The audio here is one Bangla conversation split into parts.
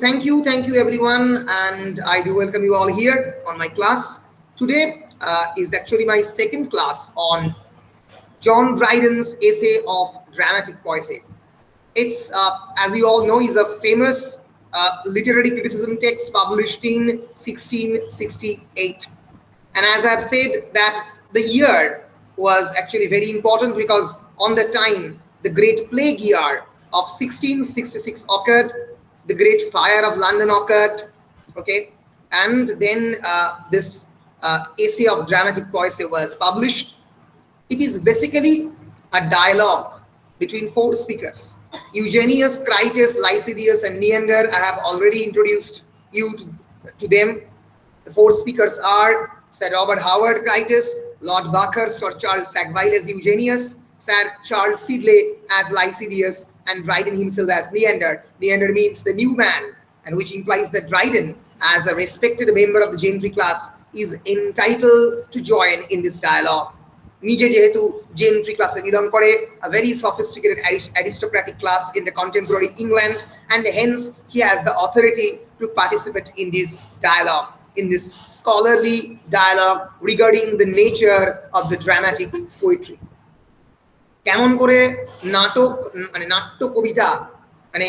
thank you, thank you everyone, and I do welcome you all here on my class. Today uh, is actually my second class on John Dryden's essay of dramatic poesy. It's, uh, as you all know, is a famous uh, literary criticism text published in 1668. And as I've said, that the year was actually very important because on the time, the Great Plague year of 1666 occurred, the Great Fire of London occurred, okay, and then uh, this uh, essay of dramatic poesy was published. It is basically a dialogue between four speakers. Eugenius, Critias, Lycidius, and Neander, I have already introduced you to, to them. The four speakers are Sir Robert Howard Critias, Lord Buckhurst Sir Charles Sackville as Eugenius, Sir Charles Sidley as Lycidius, and Dryden himself as Neander. Neander means the new man, and which implies that Dryden, as a respected member of the gentry class, is entitled to join in this dialogue. নিজে যেহেতু জেন্ট্রি ক্লাসে বিলং করে a very sophisticated aristocratic class in the contemporary England and hence he has the authority to participate in this dialogue in this scholarly dialogue regarding the nature of the dramatic poetry কেমন করে নাটক মানে নাট্য কবিতা মানে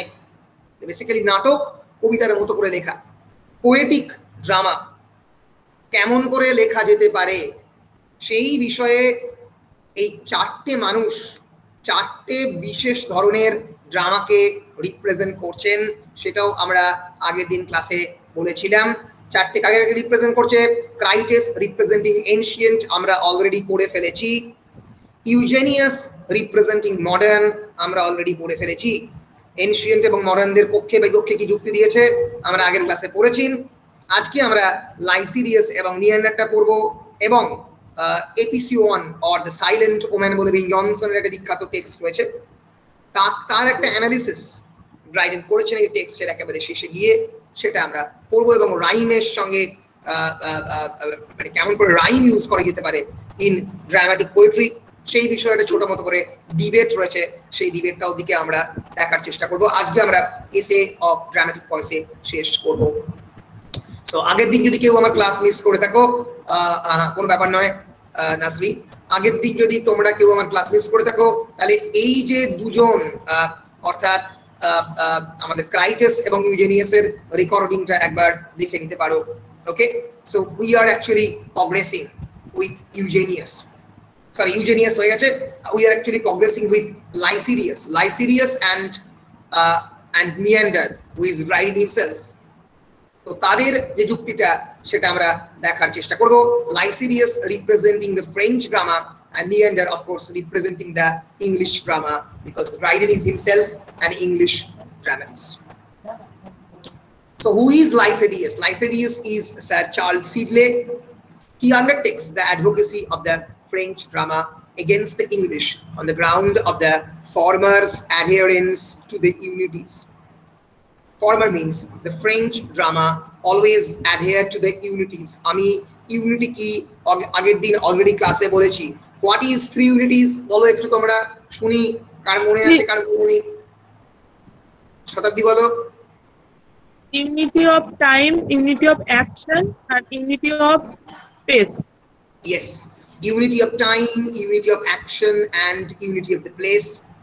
বেসিক্যালি নাটক কবিতার মতো করে লেখা। পোয়েটিক ড্রামা কেমন করে লেখা যেতে পারে? সেই বিষয়ে এই চারটে মানুষ, চারটে বিশেষ ধরনের ড্রামাকে রিপ্রেজেন্ট করছেন, সেটাও আমরা আগের দিন ক্লাসে বলেছিলাম। চারটে কাকে রিপ্রেজেন্ট করছে? ক্রাইটেস রিপ্রেজেন্টিং এনশিয়েন্ট আমরা অলরেডি করে ফেলেছি। ইউজেনিয়াস রিপ্রেজেন্টিং মডার্ন আমরা অলরেডি পড়ে ফেলেছি। এনশিয়েন্ট এবং মডার্নদের পক্ষে বিপক্ষে কি যুক্তি দিয়েছে, আমরা আগের ক্লাসে পড়েছি। আজকে আমরা লাইসিরিয়াস এবং নিয়ান্ডারটা পড়ব এবং Epicoene or the silent woman বলে বিং জনসনের একটা বিখ্যাত টেক্সট রয়েছে। তার একটা অ্যানালিসিস ড্রাইডেন করেছেন এই টেক্সটের একেবারে শেষে গিয়ে, সেটা আমরা পড়ব এবং রাইমের সঙ্গে মানে কেমন করে রাইম ইউজ করা যেতে পারে ইন ড্রামাটিক পোয়েট্রি সেই বিষয়টা ছোট মতো করে ডিবেট রয়েছে, সেই ডিবেটটাও দিকে আমরা দেখার চেষ্টা করব। আজকে আমরা এসে অফ ড্রামাটিক ভয়েসে শেষ করব। সো আগের দিন যদি কেউ আমার ক্লাস মিস করে থাকো কোনো ব্যাপার নয় নাসরি। আগের দিন যদি তোমরা কেউ আমার ক্লাস মিস করে থাকো, তাহলে এই যে দুজন অর্থাৎ আমাদের ক্রাইটেস এবং ইউজেনিয়াসের রেকর্ডিংটা একবার দেখে নিতে পারো। Okay so we are actually progressing with Eugenius sorry, Eugenius হয়ে গেছে we are actually progressing with Lycirius, Lycirius and uh, and Neander, who is writing himself. তো তাদের যে যুক্তিটা সেটা আমরা দেখার চেষ্টা করব Lisideius representing the French drama and Neander, of course, representing the English drama because Dryden is himself an English dramatist. So, who is Lycirius? Lycirius is Sir Charles Sidley. He undertakes the advocacy of the French drama against the English on the ground of the former's adherence to the unities. Former means the French drama always adhere to the unities. আমি ইউনিটি কি আগের দিন অলরেডি ক্লাসে বলেছি হোয়াট ইজ থ্রি ইউনিটিস বলো একটু তোমরা শুনি কার মনে আছে কার মনে নেই শতাব্দী বলো unity of time unity of action and unity of space yes unity of time, unity of action, and unity of the place.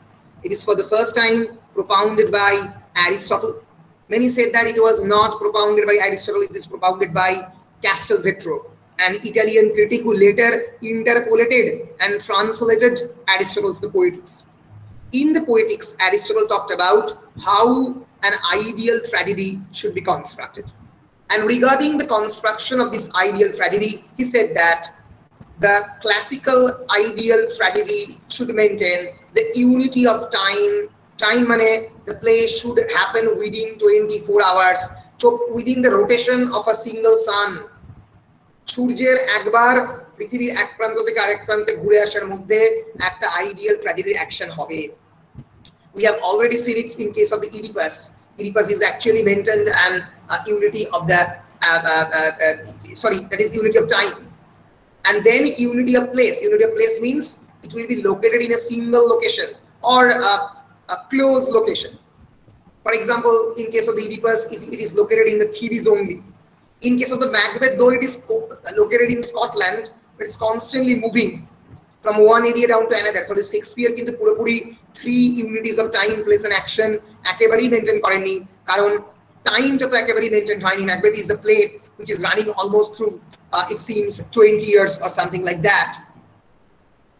It is for the first time propounded by Aristotle. Many said that it was not propounded by Aristotle, it is propounded by Castelvetro, an Italian critic who later interpolated and translated Aristotle's The Poetics. In the Poetics, Aristotle talked about how an ideal tragedy should be constructed. And regarding the construction of this ideal tragedy, he said that the classical ideal tragedy should maintain the unity of time. Time money, the play should happen within 24 hours, so within the rotation of a single sun. সূর্যের একবার পৃথিবীর এক প্রান্ত থেকে আরেক প্রান্তে ঘুরে আসার মধ্যে একটা আইডিয়াল ট্র্যাজেডি অ্যাকশন হবে we have already seen it in case of the Oedipus. Oedipus is actually maintained an uh, unity of the uh, uh, sorry that is unity of time and then unity of place unity of place means it will be located in a single location or a, a close location For example, in case of the Oedipus, it is located in the Thebes only. In case of the Macbeth, though it is located in Scotland, but it's constantly moving from one area down to another. For the Shakespeare কিন্তু পুরোপুরি three unities of time, place and action একেবারেই মেনটেন করেননি কারণ টাইমটা তো একেবারেই মেনটেন হয়নি Macbeth is a play which is running almost through uh, it seems 20 years or something like that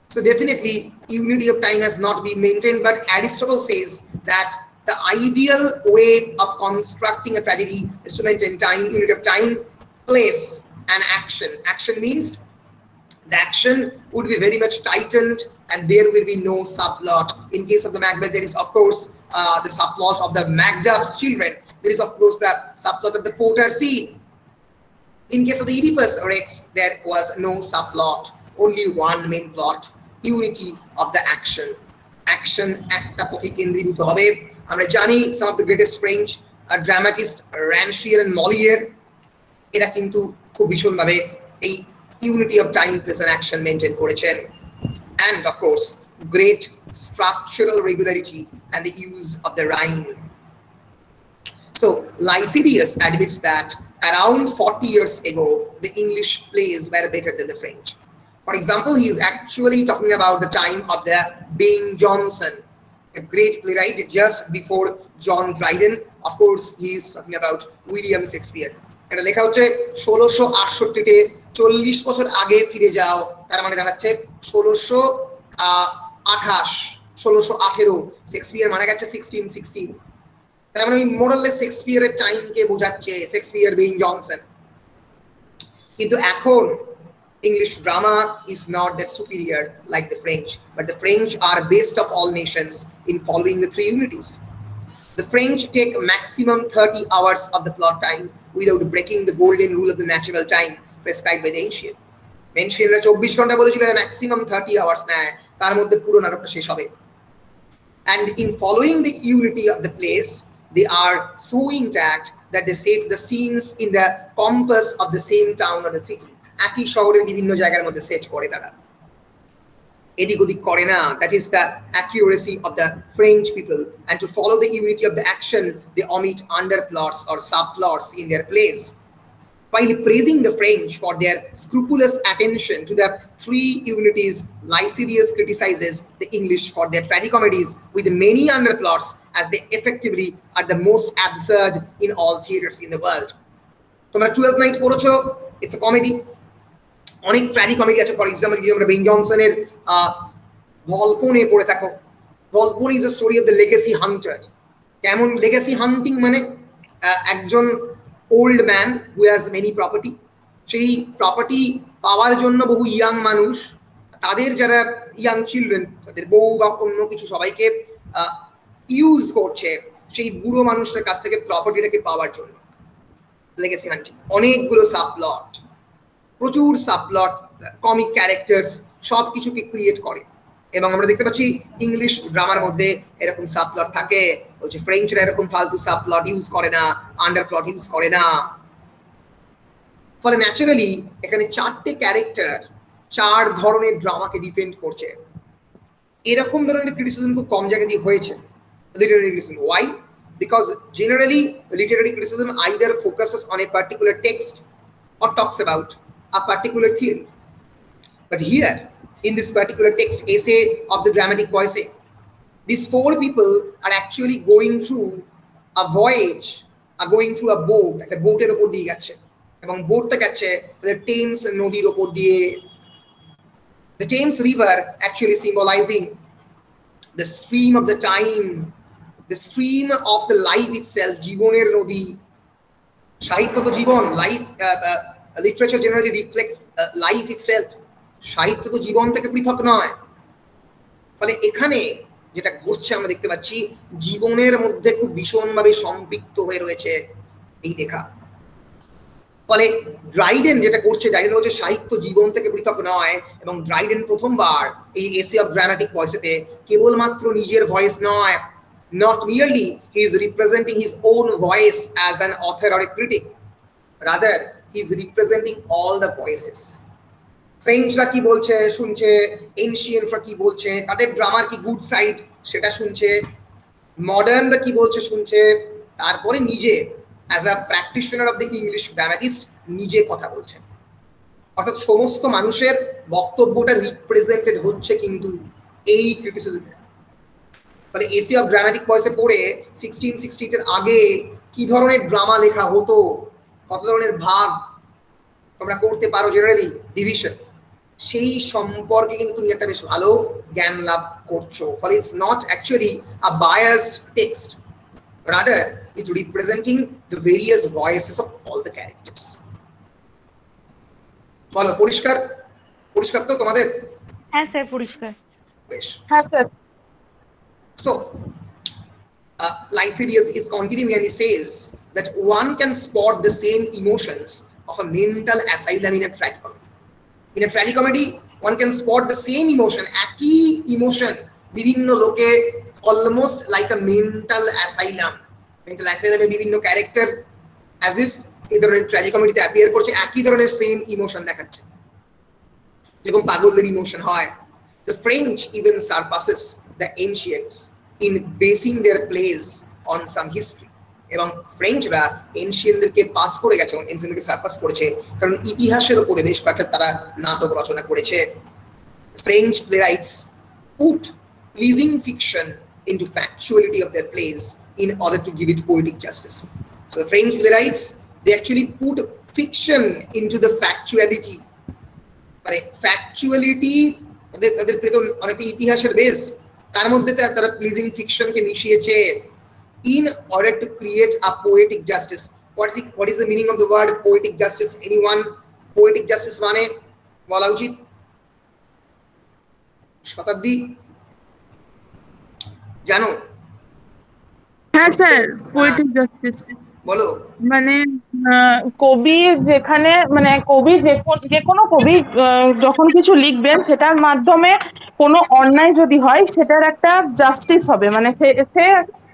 so definitely unity of time has not been maintained but aristotle says that the ideal way of constructing a tragedy is to maintain time unity of time place and action action means the action would be very much tightened and there will be no subplot. In case of the Macbeth, there is of course uh, the subplot of the Macduff's children. There is of course the subplot of the Porter Sea. In case of the Oedipus Rex, there was no subplot, only one main plot, unity of the action. Action একটা পথে কেন্দ্রীভূত হবে আমরা জানি some of the greatest French uh, dramatists Rancière and Molière এরা কিন্তু খুব ভীষণভাবে এই unity of time place and action maintain করেছেন and of course great structural regularity and the use of the rhyme so Lycidius admits that around 40 years ago the English plays were better than the French for example he is actually talking about the time of the Ben Jonson a great playwright just before John Dryden of course he is talking about William Shakespeare এটা লেখা হচ্ছে ষোলোশো আটষট্টিতে চল্লিশ বছর আগে ফিরে যাও তার মানে দাঁড়াচ্ছে ষোলোশো আঠাশ ষোলোশো আঠেরো শেক্সপিয়ার মারা গেছে সিক্সটিন সিক্সটিন তার মানে ওই মোরালে শেক্সপিয়ারের টাইমকে বোঝাচ্ছে শেক্সপিয়ার বেইন জনসন কিন্তু এখন English drama is not that superior like the French, but the French are best of all nations in following the three unities. The French take maximum 30 hours of the plot time without breaking the golden rule of the natural time prescribed by the ancient. Ancientরা চব্বিশ ঘণ্টা বলেছিল ম্যাক্সিমাম থার্টি আওয়ার্স নেয় তার মধ্যে পুরো নাটকটা শেষ হবে and in following the unity of the place they are so intact that they set the scenes in the compass of the same town or the city, একই শহরের বিভিন্ন জায়গার মধ্যে সেট করে তারা। এদিক ওদিক করে না। That is the accuracy of the French people and to follow the unity of the action they omit under plots or sub plots in their place While praising the French for their scrupulous attention to the three unities, Lycidius criticizes the English for their tragicomedies with many underplots as they effectively are the most absurd in all theaters in the world. তোমরা টুয়েলভ নাইট পড়েছো ইটস এ কমেডি অনেক ট্র্যাজি কমেডি আছে ফর এক্সাম্পল যদি আমরা বেন জনসনের ভলপনে পড়ে থাকো Volpone is a story of the legacy hunter কেমন লেগেসি হান্টিং মানে একজন old man who has many property সেই প্রপার্টি পাওয়ার জন্য বহু ইয়াং মানুষ, তাদের যারা ইয়াং চিলড্রেন তাদের বউ বা অন্য কিছু সবাইকে ইউজ করছে সেই বুড়ো মানুষটার কাছ থেকে প্রপার্টিটাকে পাওয়ার জন্য। লেগেসি হান্টিং অনেকগুলো সাবপ্লট প্রচুর সাবপ্লট কমিক ক্যারেক্টার্স সব কিছুকে ক্রিয়েট করে। এবং আমরা দেখতে পাচ্ছি ইংলিশ ড্রামার মধ্যে এরকম সাবপ্লট থাকে। হচ্ছে ফ্রেঞ্চরা এরকম ফালতু সাবপ্লট ইউজ করে না আন্ডার প্লট ইউজ করে না। ফলে ন্যাচারালি এখানে চারটে ক্যারেক্টার চার ধরনের ড্রামাকে ডিফেন্ড করছে। এরকম ধরনের ক্রিটিসিজম খুব কম জায়গা দিয়ে হয়েছে। Literary criticism why because generally literary criticism either focuses on a particular text or talks about a particular theory. But here, in this particular text, essay of the dramatic poesy, these four people are actually going through a voyage, are going through a boat, একটা বোটের ওপর দিয়ে যাচ্ছে এবং বোটটা যাচ্ছে টেমস নদীর ওপর দিয়ে The Thames River actually symbolizing the stream of the time, the stream of the life itself, জীবনের নদী সাহিত্য তো জীবন life literature generally reflects life itself সাহিত্য তো জীবন থেকে পৃথক নয়। ফলে এখানে যেটা ঘটছে আমরা দেখতে পাচ্ছি, জীবনের মধ্যে খুব ভীষণভাবে সম্পৃক্ত হয়ে রয়েছে এই লেখা। ফলে ড্রাইডেন যেটা করছে, ড্রাইডেন হচ্ছে সাহিত্য জীবন থেকে পৃথক নয় এবং ড্রাইডেন প্রথমবার এই এসি অফ ড্রামাটিক ভয়েসেতে কেবলমাত্র নিজের ভয়েস নয়, not merely he is representing his own voice as an author or a critic, rather he is representing all the voices ফ্রেঞ্চরা কি বলছে, শুনছে এনশিয়েন্টরা কি বলছে, তাদের ড্রামার কি গুড সাইড সেটা শুনছে মডার্নরা কি বলছে, শুনছে, তারপরে নিজে as a practitioner of the English dramatist নিজে কথা বলছেন অর্থাৎ সমস্ত মানুষের বক্তব্যটা রিপ্রেজেন্টেড হচ্ছে কিন্তু এই ক্রিটিসিজম মানে এসি অফ ড্রামাটিক ভয়েসে পড়ে সিক্সটিন সিক্সটির আগে কি ধরনের ড্রামা লেখা হতো, কত ধরনের ভাগ তোমরা করতে পারো জেনারেলি ডিভিশন সেই সম্পর্কে কিন্তু তুমি একটা বেশ ভালো জ্ঞান লাভ করছ। ফলে it's not actually a bias text rather it representing the various voices of all the characters বলো পরিষ্কার? পরিষ্কার তো তোমাদের? হ্যাঁ স্যার পরিষ্কার। বেশ। হ্যাঁ sir. So, uh, Lycidius is continuing and he says that one can spot the same emotions of a mental asylum in a tragicomedy. In a tragicomedy, one can spot the same emotion, একই emotion, বিভিন্ন লোকে almost like a mental asylum. Mental asylum এর বিভিন্ন ক্যারেক্টার as if এই ধরনের ট্র্যাজিকমেডিতে অ্যাপিয়ার করছে একই ধরনের সেম ইমোশন দেখাচ্ছে যেরকম পাগলদের ইমোশন হয় The French even surpasses the ancients in basing their plays on some history. এবং ফ্রেঞ্চরা এনশিয়েনদেরকে পাস করে গেছে এবং এনশিয়েনদেরকে সারপাস করেছে। কারণ ইতিহাসের উপরে বেশ কয়েকটা তারা নাটক রচনা করেছে। French playwrights put pleasing fiction into factuality of their plays in order to give it poetic justice. So the French playwrights, they actually put fiction into the factuality. মানে ফ্যাকচুয়ালিটি তাদের তাদের অনেকটা ইতিহাসের বেস তার মধ্যে তারা প্লিজিং ফিকশনকে মিশিয়েছে। In order to create a poetic justice what is what is the meaning of the word poetic justice anyone poetic justice মানে বলা উচিত? শতাব্দী? জানো? হ্যাঁ স্যার পোয়েটিক জাস্টিস বলো। মানে কবি যেখানে মানে কবি যে কোন- কবি যখন কিছু লিখবেন সেটার মাধ্যমে কোনো অন্যায় যদি হয় সেটার একটা জাস্টিস হবে। মানে সে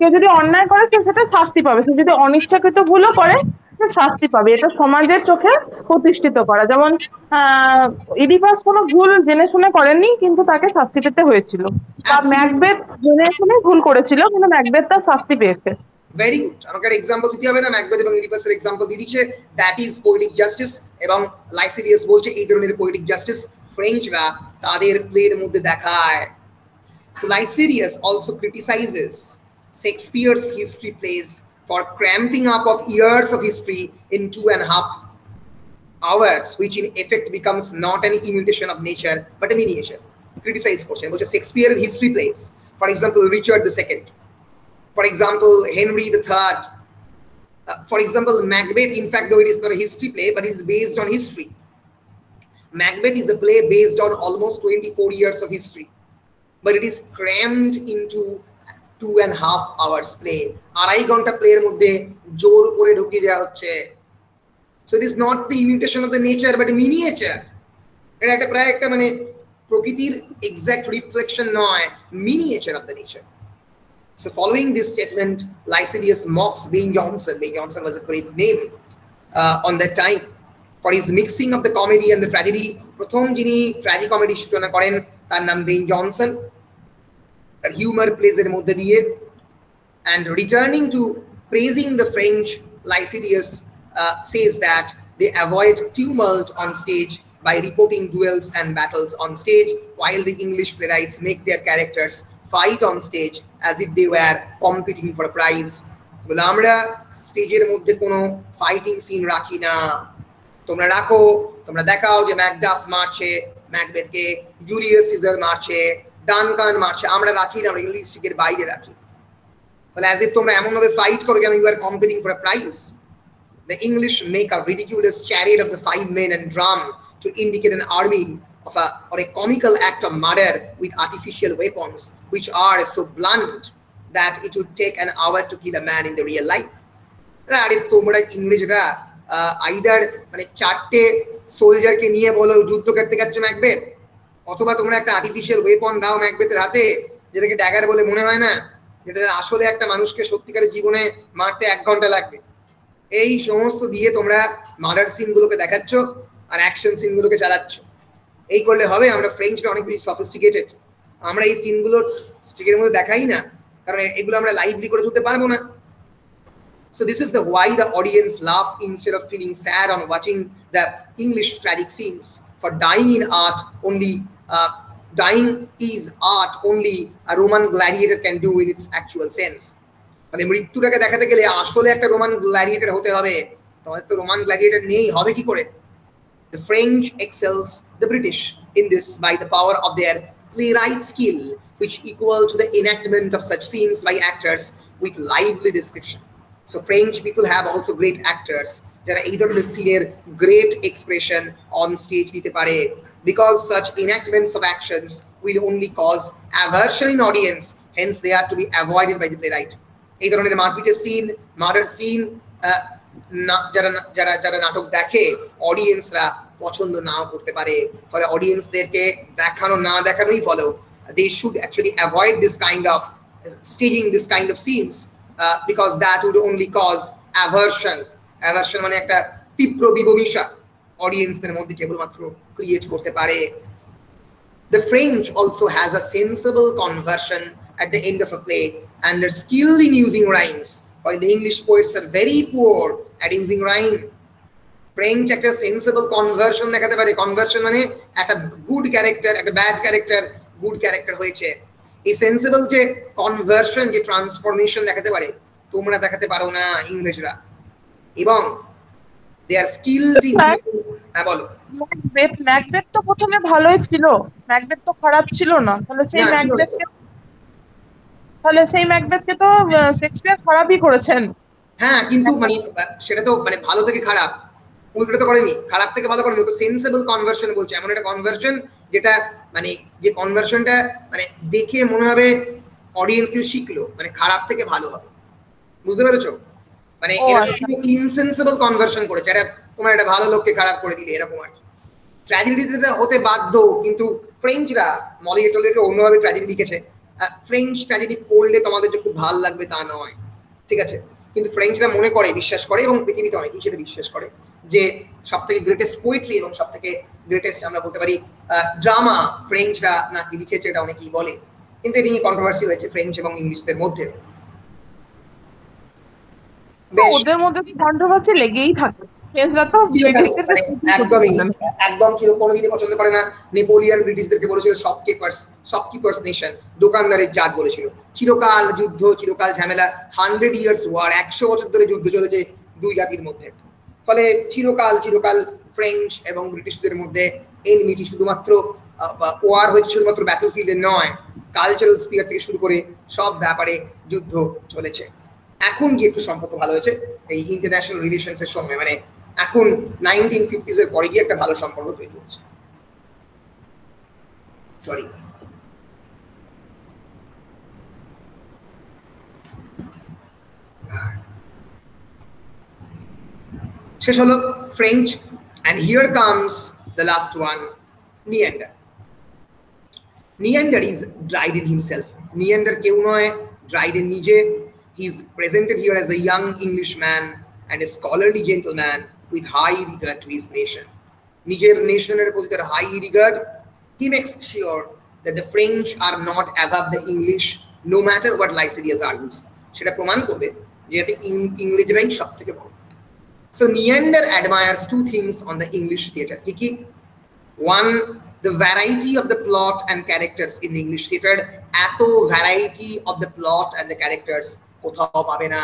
কেউ যদি অন্যায় করে সে সেটা শাস্তি পাবে। সে যদি অনিচ্ছাকৃত ভুলও করে সে শাস্তি পাবে। এটা সমাজের চোখে প্রতিষ্ঠিত করা। যেমন আহ ইডিপাস কোনো ভুল জেনে শুনে করেননি কিন্তু তাকে শাস্তি পেতে হয়েছিল। বা. ম্যাকবেথ জেনে শুনে ভুল করেছিল কিন্তু ম্যাকবেথ তার শাস্তি পেয়েছে। ভেরি গুড আমাকে একটা এক্সাম্পল দিতে হবে না? ম্যাকবেথ এবং ইডিপাসের এক্সাম্পল দিয়ে দিচ্ছে। দ্যাট ইজ পোয়েটিক জাস্টিস এবং লাইসিরিয়াস বলছে এই ধরনের পোয়েটিক জাস্টিস ফ্রেঞ্চরা তাদের প্লের মধ্যে দেখায়। So Lycirius also criticizes Shakespeare's history plays for cramping up of years of history in two and a half hours, which in effect becomes not an imitation of nature, but a miniature. Criticized question, which is Shakespeare's history plays. For example, Richard II. For example, Henry III. Uh, for example, Macbeth, in fact, though it is not a history play, but it is based on history. Macbeth is a play based on almost 24 years of history, but it is crammed into hours play আড়াই ঘণ্টা প্লেয়ের মধ্যে জোর করে ঢুকিয়ে দেওয়া হচ্ছে। So this not the imitation of the nature but miniature এটা একটা প্রায় একটা মানে প্রকৃতির এক্সাক্ট রিফ্লেকশন নয় miniature of nature so following this statement Lisideius mocks being Jonson being Jonson was a great name on the time for is mixing of the comedy প্রথম যিনি ট্র্যাজি কমেডি সূচনা করেন, তার নাম Ben Jonson তার হিউমার প্লেজ এর মধ্যে দিয়ে and returning to praising the French, Lycidius uh, says that they avoid tumult on stage by reporting duels and battles on stage, while the English playwrights make their characters fight on stage as if they were competing for a prize. বলে আমরা স্টেজের মধ্যে কোনো ফাইটিং সিন রাখি না তোমরা রাখো তোমরা দেখাও যে ম্যাকডাফ মারছে ম্যাকবেথকে জুলিয়াস সিজার মারছে ডান কান মারছে, আমরা রাখি না, আমরা ইংলিশ টিকের বাইরে রাখি। মানে অ্যাজ ইফ তোমরা এমনভাবে ফাইট করো কেন you are competing for price prize the English make a ridiculous career of the five men and drum to indicate an army of R a comical act of murder with artificial weapons which are so blunt that it would take an hour to kill a man in the real life আরে তোমরা ইংরেজরা আইদার মানে চারটে সোলজারকে নিয়ে বলো, যুদ্ধ করতে গেছে একবার অথবা তোমরা একটা আর্টিফিশিয়াল ওয়েপন দাও ম্যাকবেথের হাতে যেটাকে ড্যাগার বলে মনে হয় না যেটা আসলে একটা মানুষকে সত্যিকারের জীবনে মারতে এক ঘণ্টা লাগবে। এই সমস্ত দিয়ে তোমরা মার্ডার সিন গুলোকে দেখাচ্ছ আর অ্যাকশন সিন গুলোকে চালাচ্ছ। এই করলে হবে আমরা ফ্রেঞ্চরা অনেক বেশি সফিস্টিকেটেড আমরা এই সিনগুলো স্টিকের মধ্যে দেখাই না কারণ এগুলো আমরা লাইভলি করে তুলতে পারব না। So this is the why the audience laugh instead of feeling sad on watching the English tragic scenes. For dying in art, only uh, dying is art only a Roman gladiator can do in its actual sense. মানে মৃত্যুটাকে দেখাতে গেলে আসলে একটা রোমান গ্ল্যাডিয়েটর হতে হবে তোমাদের তো রোমান গ্ল্যাডিয়েটর নেই হবে কি করে The French excels the British in this by the power of their playwright skill, which equal to the enactment of such scenes by actors with lively description. So French people have also great actors যারা এই ধরনের সিনের গ্রেট এক্সপ্রেশন অন স্টেজ দিতে পারে because such enactments of actions will only cause aversion in audience hence they are to be avoided by the playwright এই ধরনের মারপিটের সিন মার্ডার সিন যারা যারা যারা নাটক দেখে অডিয়েন্সরা পছন্দ নাও করতে পারে ফলে অডিয়েন্সদেরকে দেখানো না দেখানোই follow they should actually avoid this kind of staging this kind of scenes uh, because that would only cause aversion aversion মানে একটা তীব্র বিবমিশা অডিয়েন্সদের মধ্যে কেবলমাত্র ক্রিয়েট করতে পারে। The French also has a sensible conversion at the end of a play and are skilled in using rhymes, while the English poets are very poor at using rhyme. French একটা সেন্সেবল কনভার্সন দেখাতে পারে। কনভার্সন মানে একটা গুড ক্যারেক্টার একটা ব্যাড ক্যারেক্টার গুড ক্যারেক্টার হয়েছে। এই সেন্সেবল যে কনভার্সন যে ট্রান্সফরমেশন দেখাতে পারে তোমরা দেখাতে পারো না ইংরেজরা। এবং দে আর স্কিলড ইন হ্যাঁ বলো। ম্যাকবেথ ম্যাকবেথ তো প্রথমে ভালোই ছিল। ম্যাকবেথ তো খারাপ ছিল না। তাহলে সেই তো। ম্যাকবেথকে তাহলে সেই ম্যাকবেথকে তো শেক্সপিয়ার খারাপই করেছেন। হ্যাঁ কিন্তু মানে সেটা তো মানে ভালো থেকে খারাপ। উল্টোটা তো করেনি। খারাপ থেকে ভালো করেনি। তো সেন্সেবল কনভার্সন বলছে। এমন একটা কনভার্সন যেটা মানে যে কনভার্সনটা মানে দেখে মনে হবে অডিয়েন্স কিছু শিখলো। মানে খারাপ থেকে ভালো হবে। বুঝতে পেরেছ? মানে এরা। ইনসেন্সিবল কনভার্সন করেছে। এটা তোমার একটা ভালো লোককে খারাপ করে দিলে এরকম আর কি। ট্র্যাজেডিতে হতে বাধ্য কিন্তু ফ্রেঞ্চরা মলিয়েটলকে অন্যভাবে ট্র্যাজেডি লিখেছে। ফ্রেঞ্চ ট্র্যাজেডি পড়লে তোমাদের যে খুব ভালো লাগবে তা নয়। ঠিক আছে? কিন্তু ফ্রেঞ্চরা মনে করে বিশ্বাস করে এবং পৃথিবীতে অনেকেই সেটা বিশ্বাস করে যে সব থেকে গ্রেটেস্ট পোয়েট্রি এবং সব থেকে গ্রেটেস্ট আমরা বলতে পারি ড্রামা ফ্রেঞ্চরা নাকি লিখেছে এটা অনেকেই বলে। কিন্তু এটা নিয়ে কন্ট্রোভার্সি হয়েছে ফ্রেঞ্চ এবং ইংলিশদের মধ্যে। ওদের মধ্যে কন্ট্রোভার্সি লেগেই থাকে। ফ্রেঞ্চরা তো চিরকালই, ব্রিটিশদেরকে একদমই একদম ছিল কোনোদিনই পছন্দ করে না। নেপোলিয়ান ব্রিটিশদেরকে বলেছিল শপকিপার্স শপকিপার্স নেশন দোকানদারের জাত বলেছিল। চিরকাল যুদ্ধ চিরকাল ঝামেলা হান্ড্রেড ইয়ার্স ওয়ার একশো বছর ধরে যুদ্ধ চলেছে দুই জাতির মধ্যে। ফলে চিরকাল চিরকাল ফ্রেঞ্চ এবং ব্রিটিশদের মধ্যে এনমিটি শুধুমাত্র ওয়ার হচ্ছে শুধুমাত্র ব্যাটল ফিল্ডে নয় কালচারাল স্পিয়ার থেকে শুরু করে সব ব্যাপারে যুদ্ধ চলেছে। এখন গিয়ে একটু সম্পর্ক ভালো হয়েছে, এই ইন্টারন্যাশনাল রিলেশনস এর সময় মানে এখন নাইনটিন ফিফটিজ এর পরে গিয়ে একটা ভালো সম্পর্ক তৈরি হয়েছে। সরি শেষ হলো French and here comes the last one Neander Neander is Dryden himself Neander কেউ নয় ড্রাইডেন নিজে। He is presented here as a young English man and a scholarly gentleman with high regard to his nation নিজের নেশনের প্রতি তার high regard he makes sure that the French are not above the English no matter what Lisideius argues সেটা প্রমাণ করবে যে যাতে ইংরেজরাই সব থেকে বড় So Neander admires two things on the English theatre. Kiki, one, the variety of the plot and characters in the English theatre. এত variety of the plot and the characters কোথাও পাবে না।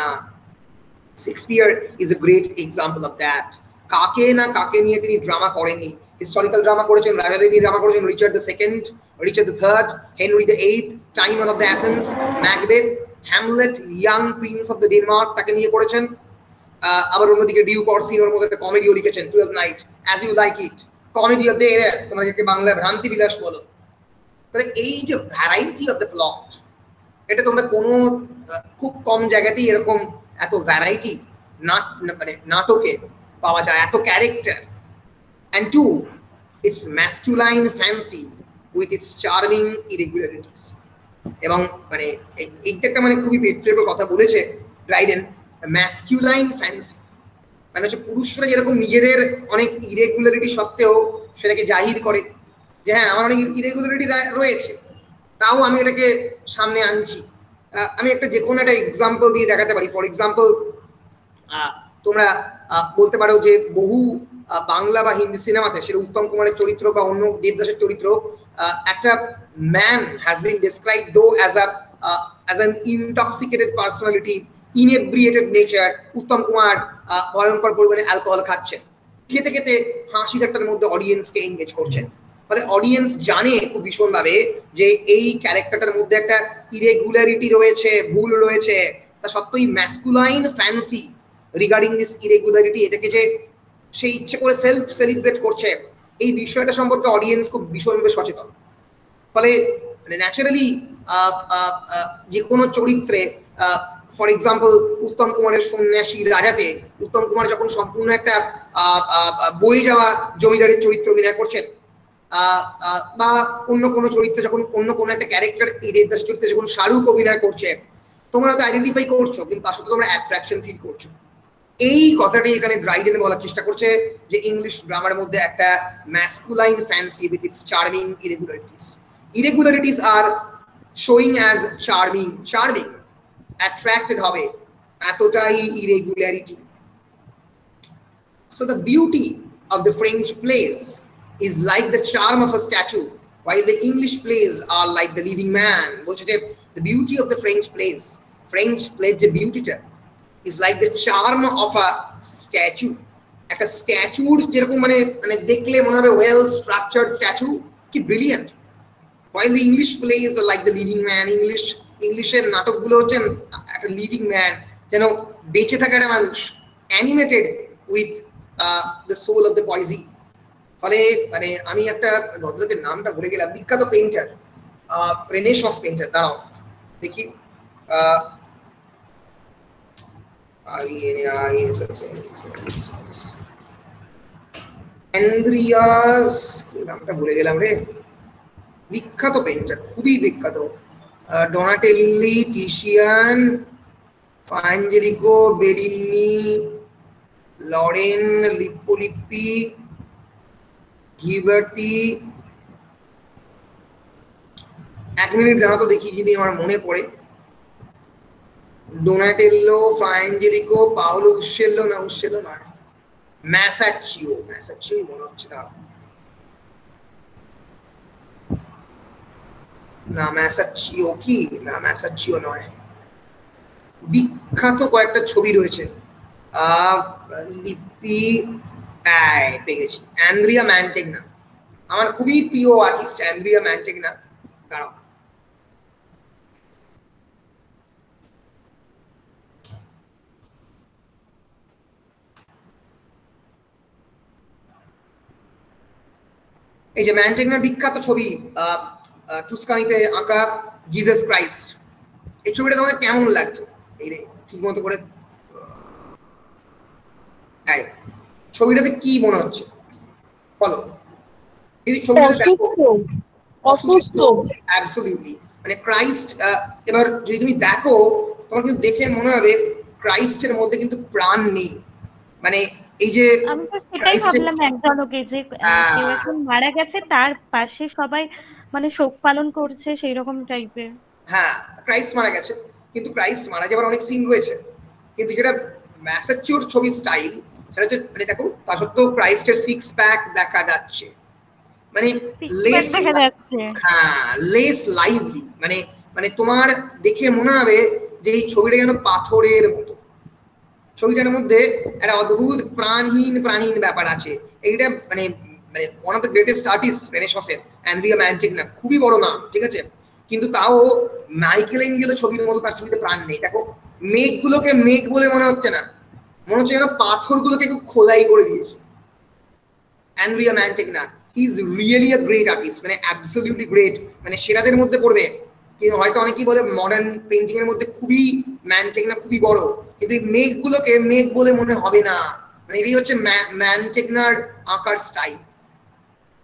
Shakespeare is a great example of that কাকে না কাকে নিয়ে তিনি ড্রামা করেননি? হিস্টোরিক্যাল ড্রামা করেছেন রাজা দেবী ড্রামা করেছেন Richard the second Richard the third Henry the eighth Timon of the Athens Macbeth Hamlet young prince of the Denmark তাকে নিয়ে করেছেন। আবার অন্যদিকে ডিউ কর্সিনোর মধ্যে একটা কমেডিও লিখেছেন twelve night as you like it comedy of the errors তোমরা যেকে বাংলা ভ্রান্তি বিলাস বলো। তাহলে এই যে ভ্যারাইটি অফ দ্য প্লট এটা তোমরা কোনো খুব কম জায়গাতেই এরকম এত ভ্যারাইটি নাট মানে নাটকে পাওয়া যায়, এত character and to its masculine fancy with its charming irregularities এবং মানে এই- এইটা একটা মানে খুবই পেট্রেবল কথা বলেছে রাইডেন ম্যাসকিউলাইন ফ্যান্সি মানে হচ্ছে পুরুষরা যেরকম নিজেদের অনেক ইরেগুলারিটি সত্ত্বেও সেটাকে জাহির করে যে হ্যাঁ আমার অনেক ইরেগুলারিটি রয়েছে। তাও আমি এটাকে সামনে আনছি। আমি একটা যে কোনো একটা এক্সাম্পল দিয়ে দেখাতে পারি। ফর এক্সাম্পল তোমরা বলতে পারো যে বহু বাংলা বা হিন্দি সিনেমাতে, সেটা উত্তম কুমারের চরিত্র বা অন্য দেবদাসের চরিত্র একটা man has been describe though as a as an intoxicated personality inebriated nature Uttam Kumar ভয়ঙ্কর পরিমাণে অ্যালকোহল খাচ্ছেন খেতে খেতে হাসি ঠাট্টার মধ্যে অডিয়েন্সকে এঙ্গেজ করছেন ফলে অডিয়েন্স জানে খুব ভীষণভাবে যে এই ক্যারেক্টারটার মধ্যে একটা ইরেগুলারিটি রয়েছে, ভুল রয়েছে। তা সত্ত্বেও masculine fancy regarding this irregularity এটাকে যে সে ইচ্ছে করে সেলফ সেলিব্রেট করছে, এই বিষয়টা সম্পর্কে অডিয়েন্স খুব ভীষণভাবে সচেতন। ফলে মানে ন্যাচারালি যে কোনো চরিত্রে ফর এক্সাম্পল উত্তম কুমারের সন্ন্যাসী রাজাতে, উত্তম কুমার যখন সম্পূর্ণ একটা বয়ে যাওয়া জমিদারের চরিত্র অভিনয় করছেন বা অন্য কোনো চরিত্রে যখন অন্য কোনো একটা ক্যারেক্টার এই দেবদাস চরিত্রে যখন শাহরুখ অভিনয় করছে, তোমরা তো আইডেন্টিফাই করছ, কিন্তু তার সাথে তোমরা অ্যাট্রাকশন ফিল করছ। এই কথাটি এখানে ড্রাইডেন বলার চেষ্টা করছে যে ইংলিশ গ্রামার মধ্যে একটা masculine fancy with its charming irregularities irregularities R showing as charming charming attracted হবে এতটাই irregularity so the beauty of the French plays is like the charm of a statue, while the English plays are like the living man. the beauty of the French plays, French plays যে বিউটিটা is like the charm of a statue. একটা স্ট্যাচুর যেরকম মানে মানে দেখলে মনে হবে ওয়েল স্ট্রাকচার্ড স্ট্যাচু কি brilliant while the English plays are like the living man, English ইংলিশের নাটকগুলো হচ্ছেন একটা লিভিং ম্যান যেন বেঁচে থাকা একটা মানুষ animated with the soul of the poesy ফলে মানে আমি একটা ভদ্রলোকের নামটা ভুলে গেলাম বিখ্যাত পেইন্টার রেনেসস পেইন্টার দাঁড়াও দেখি অ্যান্দ্রিয়াস নামটা ভুলে গেলাম রে বিখ্যাত পেইন্টার খুবই বিখ্যাত আহ, ডোনাটেল্লি টিশিয়ান ফ্রাঞ্জেলিকো বেরিনি লরেন লিপ্পোলিপ্পি ঘিবার্তি এক মিনিট জানা তো দেখি যদি আমার মনে পড়ে। ডোনাটেল্লো ফ্রাঞ্জেলিকো পাওলো উসেল্লো না উসেল্লো নয় ম্যাসাচিও ম্যাসাচিওই মনে হচ্ছে দাঁড়াও। না ম্যাসাচিও কি? না ম্যাসাচিও নয়। বিখ্যাত কয়েকটা ছবি রয়েছে। আহ, লিপি আয়, পেয়ে গেছি অ্যান্দ্রিয়া ম্যান্টেগনা। আমার খুবই প্রিয় আর্টিস্ট অ্যান্দ্রিয়া ম্যান্টেগনা। দাঁড়াও। এই যে ম্যান্টেগনার বিখ্যাত ছবি টুস্কানিতে আঁকা জিসাস ক্রাইস্ট এই ছবিটা তোমাদের কেমন লাগছে? এই রে ঠিক মতো করে এই, ছবিটাতে কি মনে হচ্ছে? বলো। এই ছবিটাতে দেখো অসুস্থ অ্যাবসলিউটলি মানে ক্রাইস্ট এবার যদি তুমি দেখো তোমার কিন্তু দেখে মনে হবে ক্রাইস্টের মধ্যে কিন্তু প্রাণ নেই। মানে এই যে আমি তো সেটাই ভাবলাম এক ঝলকে যে। কেউ এখন মারা গেছে তার পাশে সবাই মানে শোক পালন করছে সেই রকম টাইপের হ্যাঁ ক্রাইস্ট মারা গেছে। কিন্তু ক্রাইস্ট মারা যাবার অনেক সিন রয়েছে। কিন্তু যেটা ম্যাসাচিওর ছবি স্টাইল সেটা হচ্ছে মানে দেখো তা সত্ত্বেও ক্রাইস্টের সিক্স প্যাক দেখা যাচ্ছে। মানে লেস হ্যাঁ লেস লাইভলি মানে মানে তোমার দেখে মনে হবে যে এই ছবিটা যেন পাথরের মতো। ছবিটার মধ্যে একটা অদ্ভুত প্রাণহীন প্রাণহীন ব্যাপার আছে। এইটা মানে মানে one of the greatest artist রেনেসসের Andrea ম্যান্টিক না খুবই বড় নাম ঠিক আছে? কিন্তু তাও মাইকেল এঞ্জেলো ছবির মতো তার ছবিতে প্রাণ নেই। দেখো মেঘগুলোকে মেঘ বলে মনে হচ্ছে না। মনে হচ্ছে যেন পাথরগুলোকে একটু খোদাই করে দিয়েছে। Andrea Mantegna is really a great artist মানে অ্যাবসলিউটলি গ্রেট মানে সেরাদের মধ্যে পড়বে। কিন্তু হয়তো অনেকেই বলে মডার্ন পেন্টিং এর মধ্যে খুবই ম্যানটেকনা খুবই বড়। কিন্তু এই মেঘগুলোকে মেঘ বলে মনে হবে না। মানে এটাই হচ্ছে ম্যানটেকনার আঁকার স্টাইল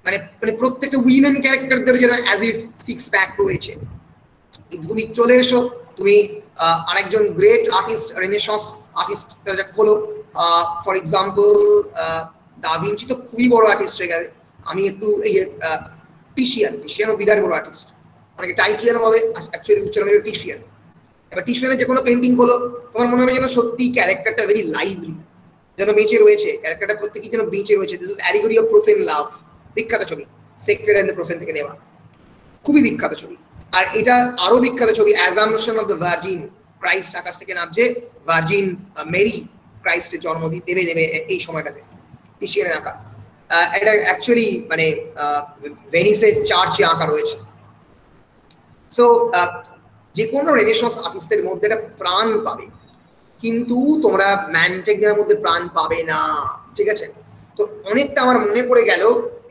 মানে মানে প্রত্যেকটা উইমেন ক্যারেক্টারদের যেন অ্যাজ ইফ সিক্স প্যাক রয়েছে তুমি চলে এসো, তুমি আরেকজন গ্রেট আর্টিস্ট রেনেসস আর্টিস্ট খোলো ফর এক্সাম্পল দাভিঞ্চি তো খুবই বড় আর্টিস্ট হয়ে গেলে আমি একটু এই টিশিয়ান টিশিয়ানও বিরাট বড় আর্টিস্ট অনেকে টাইটিয়ান বলে অ্যাকচুয়ালি উচ্চারণ হবে টিশিয়ান এবার টিউশনের যে কোনো পেন্টিং হলো, তোমার মনে হবে যেন সত্যি ক্যারেক্টারটা ভেরি লাইভলি যেন বেঁচে রয়েছে ক্যারেক্টারটা প্রত্যেকই যেন বেঁচে রয়েছে। This is allegory of profane love বিখ্যাত ছবি। সেক্রেট অ্যান্ড দ্য প্রোফেন থেকে নেওয়া। খুবই বিখ্যাত ছবি। আর এটা আরও বিখ্যাত ছবি assumption of the virgin Christ আকাশ থেকে নামছে। ভার্জিন মেরি ক্রাইস্টের জন্ম দেবে দেবে এই সময়টাতে পিছিয়ে আঁকা এটা অ্যাকচুয়ালি মানে ভেনিসের চার্চে আঁকা রয়েছে। সো যে কোনো রেনেসন্স আর্টিস্টের মধ্যে একটা প্রাণ পাবে। কিন্তু তোমরা ম্যানটেগনের মধ্যে প্রাণ পাবে না, ঠিক আছে? তো অনেকটা আমার মনে পড়ে গেল,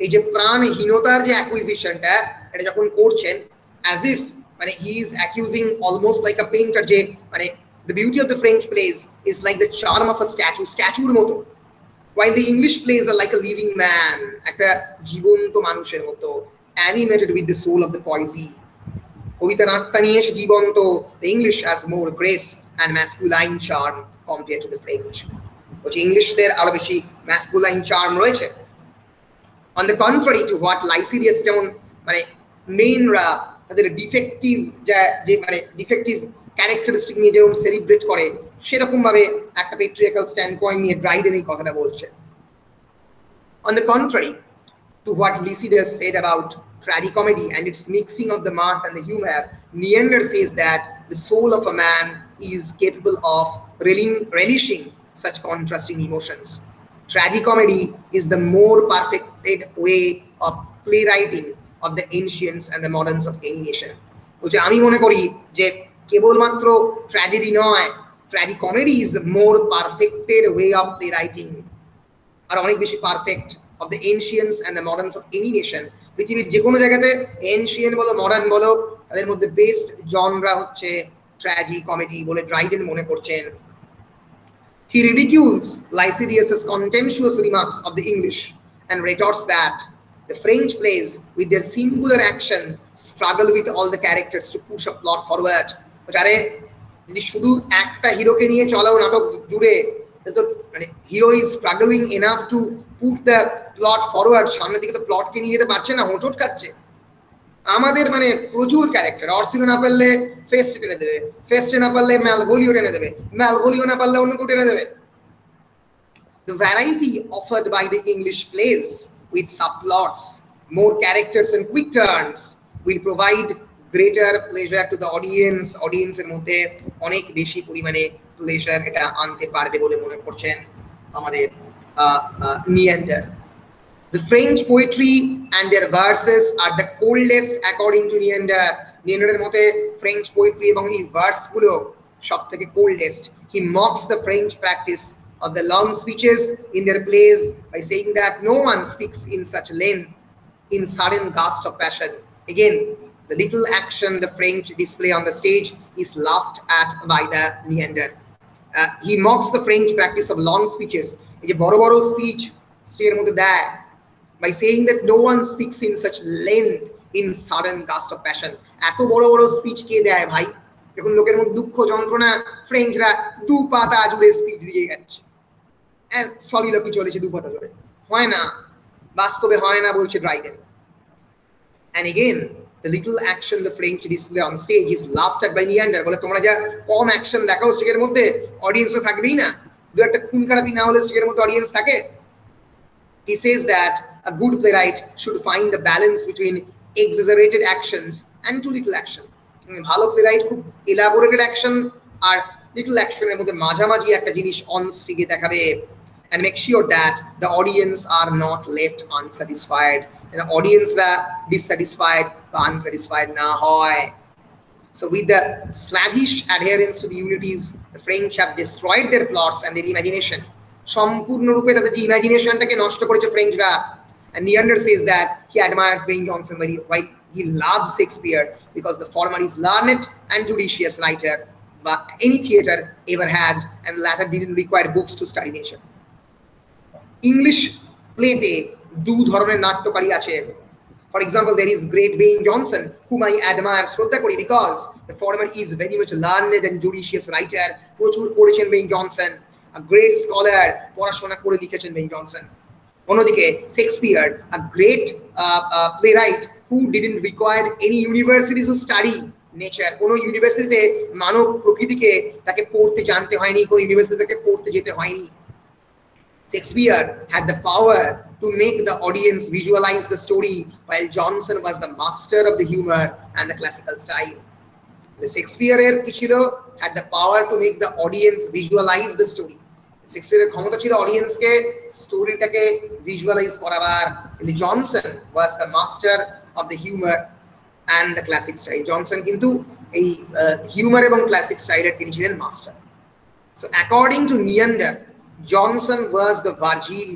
এই যে প্রাণহীনতার যে অ্যাকুইজিশনটা এটা যখন করছেন অ্যাজ ইফ মানে he is accusing almost like a painter যে মানে the beauty of the French place is like the charm of a statue স্ট্যাচুর মতো while the English plays are like a living man, একটা জীবন্ত মানুষের মতো animated with the soul of the poesy. কবিতার আত্মা নিয়ে এসে জীবন্ত the English has more grace and masculine charm compared to the French. বলছে ইংলিশদের আরো বেশি masculine charm রয়েছে on the contrary to what Lycidius যেমন মানে মেইনরা তাদের ডিফেক্টিভ যা যে মানে ডিফেক্টিভ ক্যারেক্টারিস্টিক নিয়ে যেরকম সেলিব্রেট করে সেরকম ভাবে একটা পেট্রিয়াকাল স্ট্যান্ড পয়েন্ট নিয়ে ড্রাইডেন এই কথাটা বলছে On the contrary to what Lycidas said about tragicomedy and its mixing of the mirth and the humor, Neander says that the soul of a man is capable of relishing such contrasting emotions. Tragicomedy is the more perfected way of playwriting of the ancients and the moderns of any nation. বলছে আমি মনে করি যে কেবলমাত্র ট্র্যাজেডি নয় tragicomedy is more perfected way of play writing আর অনেক বেশি perfect of the ancients and the moderns of any nation পৃথিবীর যে কোনো জায়গাতে এনশিয়েন্ট বলো মডার্ন বলো, তাদের মধ্যে বেস্ট জনরা হচ্ছে ট্র্যাজি কমেডি বলে ড্রাইডেন মনে করছেন। He ridicules Lycidius's contemptuous remarks of the English and retorts that the French plays, with their singular action, struggle with all the characters to push a plot forward. যারে যদি শুধু একটা হিরোকে নিয়ে চলাও নাটক জুড়ে তো মানে hero is struggling enough to put the plot forward সামনের দিকে তো প্লটকে নিয়ে যেতে পারছে না হোঁচট খাচ্ছে। আমাদের মানে প্রচুর ক্যারেক্টার অর্সিনো না পারলে ফেস্ট টেনে দেবে। ফেস্টে না পারলে ম্যালভোলিও টেনে দেবে। ম্যালভোলিও না পারলে অন্য কেউ টেনে দেবে। The variety offered by the English plays with subplots, more characters and quick turns will provide greater pleasure to the audience. Audience এর মধ্যে অনেক বেশি পরিমাণে প্লেজার এটা আনতে পারবে বলে মনে করছেন আমাদের The French poetry and their verses are the coldest according to Neander. Neander's মতে ফ্রেঞ্চ পোয়েট্রি এবং এই ভার্সগুলো সব থেকে coldest he mocks the French practice of the long speeches in their plays by saying that no one speaks in such length in sudden gust of passion. Again, the little action the French display on the stage is laughed at by the Neander. Uh, he mocks the French practice of long speeches. এই যে বড় বড় স্পিচ স্টের মধ্যে দেয় by saying that no one speaks in such length in sudden gust of passion এত বড় বড় স্পিচ কে দেয় ভাই এখন লোকের মধ্যে দুঃখ যন্ত্রণা ফ্রেঞ্চরা দু পাতা জুড়ে স্পিচ দিয়ে যাচ্ছে হ্যাঁ, সরি লোকি চলেছে দু পাতা হয় না, বাস্তবে হয় না বলছে Dryden and again little action the French display on stage is তোমরা যা কম অ্যাকশন দেখাও স্টেজের মধ্যে অডিয়েন্স তো থাকবেই না। হলে স্টেজের মধ্যে অডিয়েন্স থাকে। He says that should find the balance between exaggerated actions and too little action ভালো প্লে রাইট খুব এলাবোরেটেড অ্যাকশন আর লিটল অ্যাকশনের মধ্যে মাঝামাঝি একটা জিনিস অন স্টেজে দেখাবে। and make sure that the audience are not left unsatisfied and audienceরা dissatisfied বা unsatisfied না হয় So with the slavish adherence to the unities, the French have destroyed their plots and their imagination. সম্পূর্ণরূপে তাদের যে ইমাজিনেশনটাকে নষ্ট করেছে ফ্রেঞ্চরা and Neander says that he admires Wayne Johnson very while he loves Shakespeare because the former is learned and judicious writer but any theater ever had and the latter didn't require books to study nature. English প্লেতে দু ধরনের নাট্যকারী আছে For example, there is great Wayne Johnson, whom I admire শ্রদ্ধা করি because the former is very much learned and judicious writer. প্রচুর পড়েছেন Wayne Johnson, a great scholar, পড়াশোনা করে লিখেছেন Wayne Johnson. অন্যদিকে Shakespeare, uh, uh, playwright who didn't require any universities to study nature কোনো ইউনিভার্সিটিতে মানব প্রকৃতিকে তাকে পড়তে জানতে হয়নি কোনো ইউনিভার্সিটি তাকে পড়তে যেতে হয়নি Shakespeare had the power to make the audience visualize the story, while Johnson was the master of the humor and the classical style. The Shakespeare কি ছিল had the power to make the audience visualize the story. শেক্সপিয়ারের ক্ষমতা ছিল অডিয়েন্সকে স্টোরিটাকে ভিজুয়ালাইজ করাবার কিন্তু Johnson was the master of the humour and the classic style Johnson কিন্তু এই হিউমার এবং ক্লাসিক স্টাইলের তিনি ছিলেন master so according to Neander Johnson was the Virgil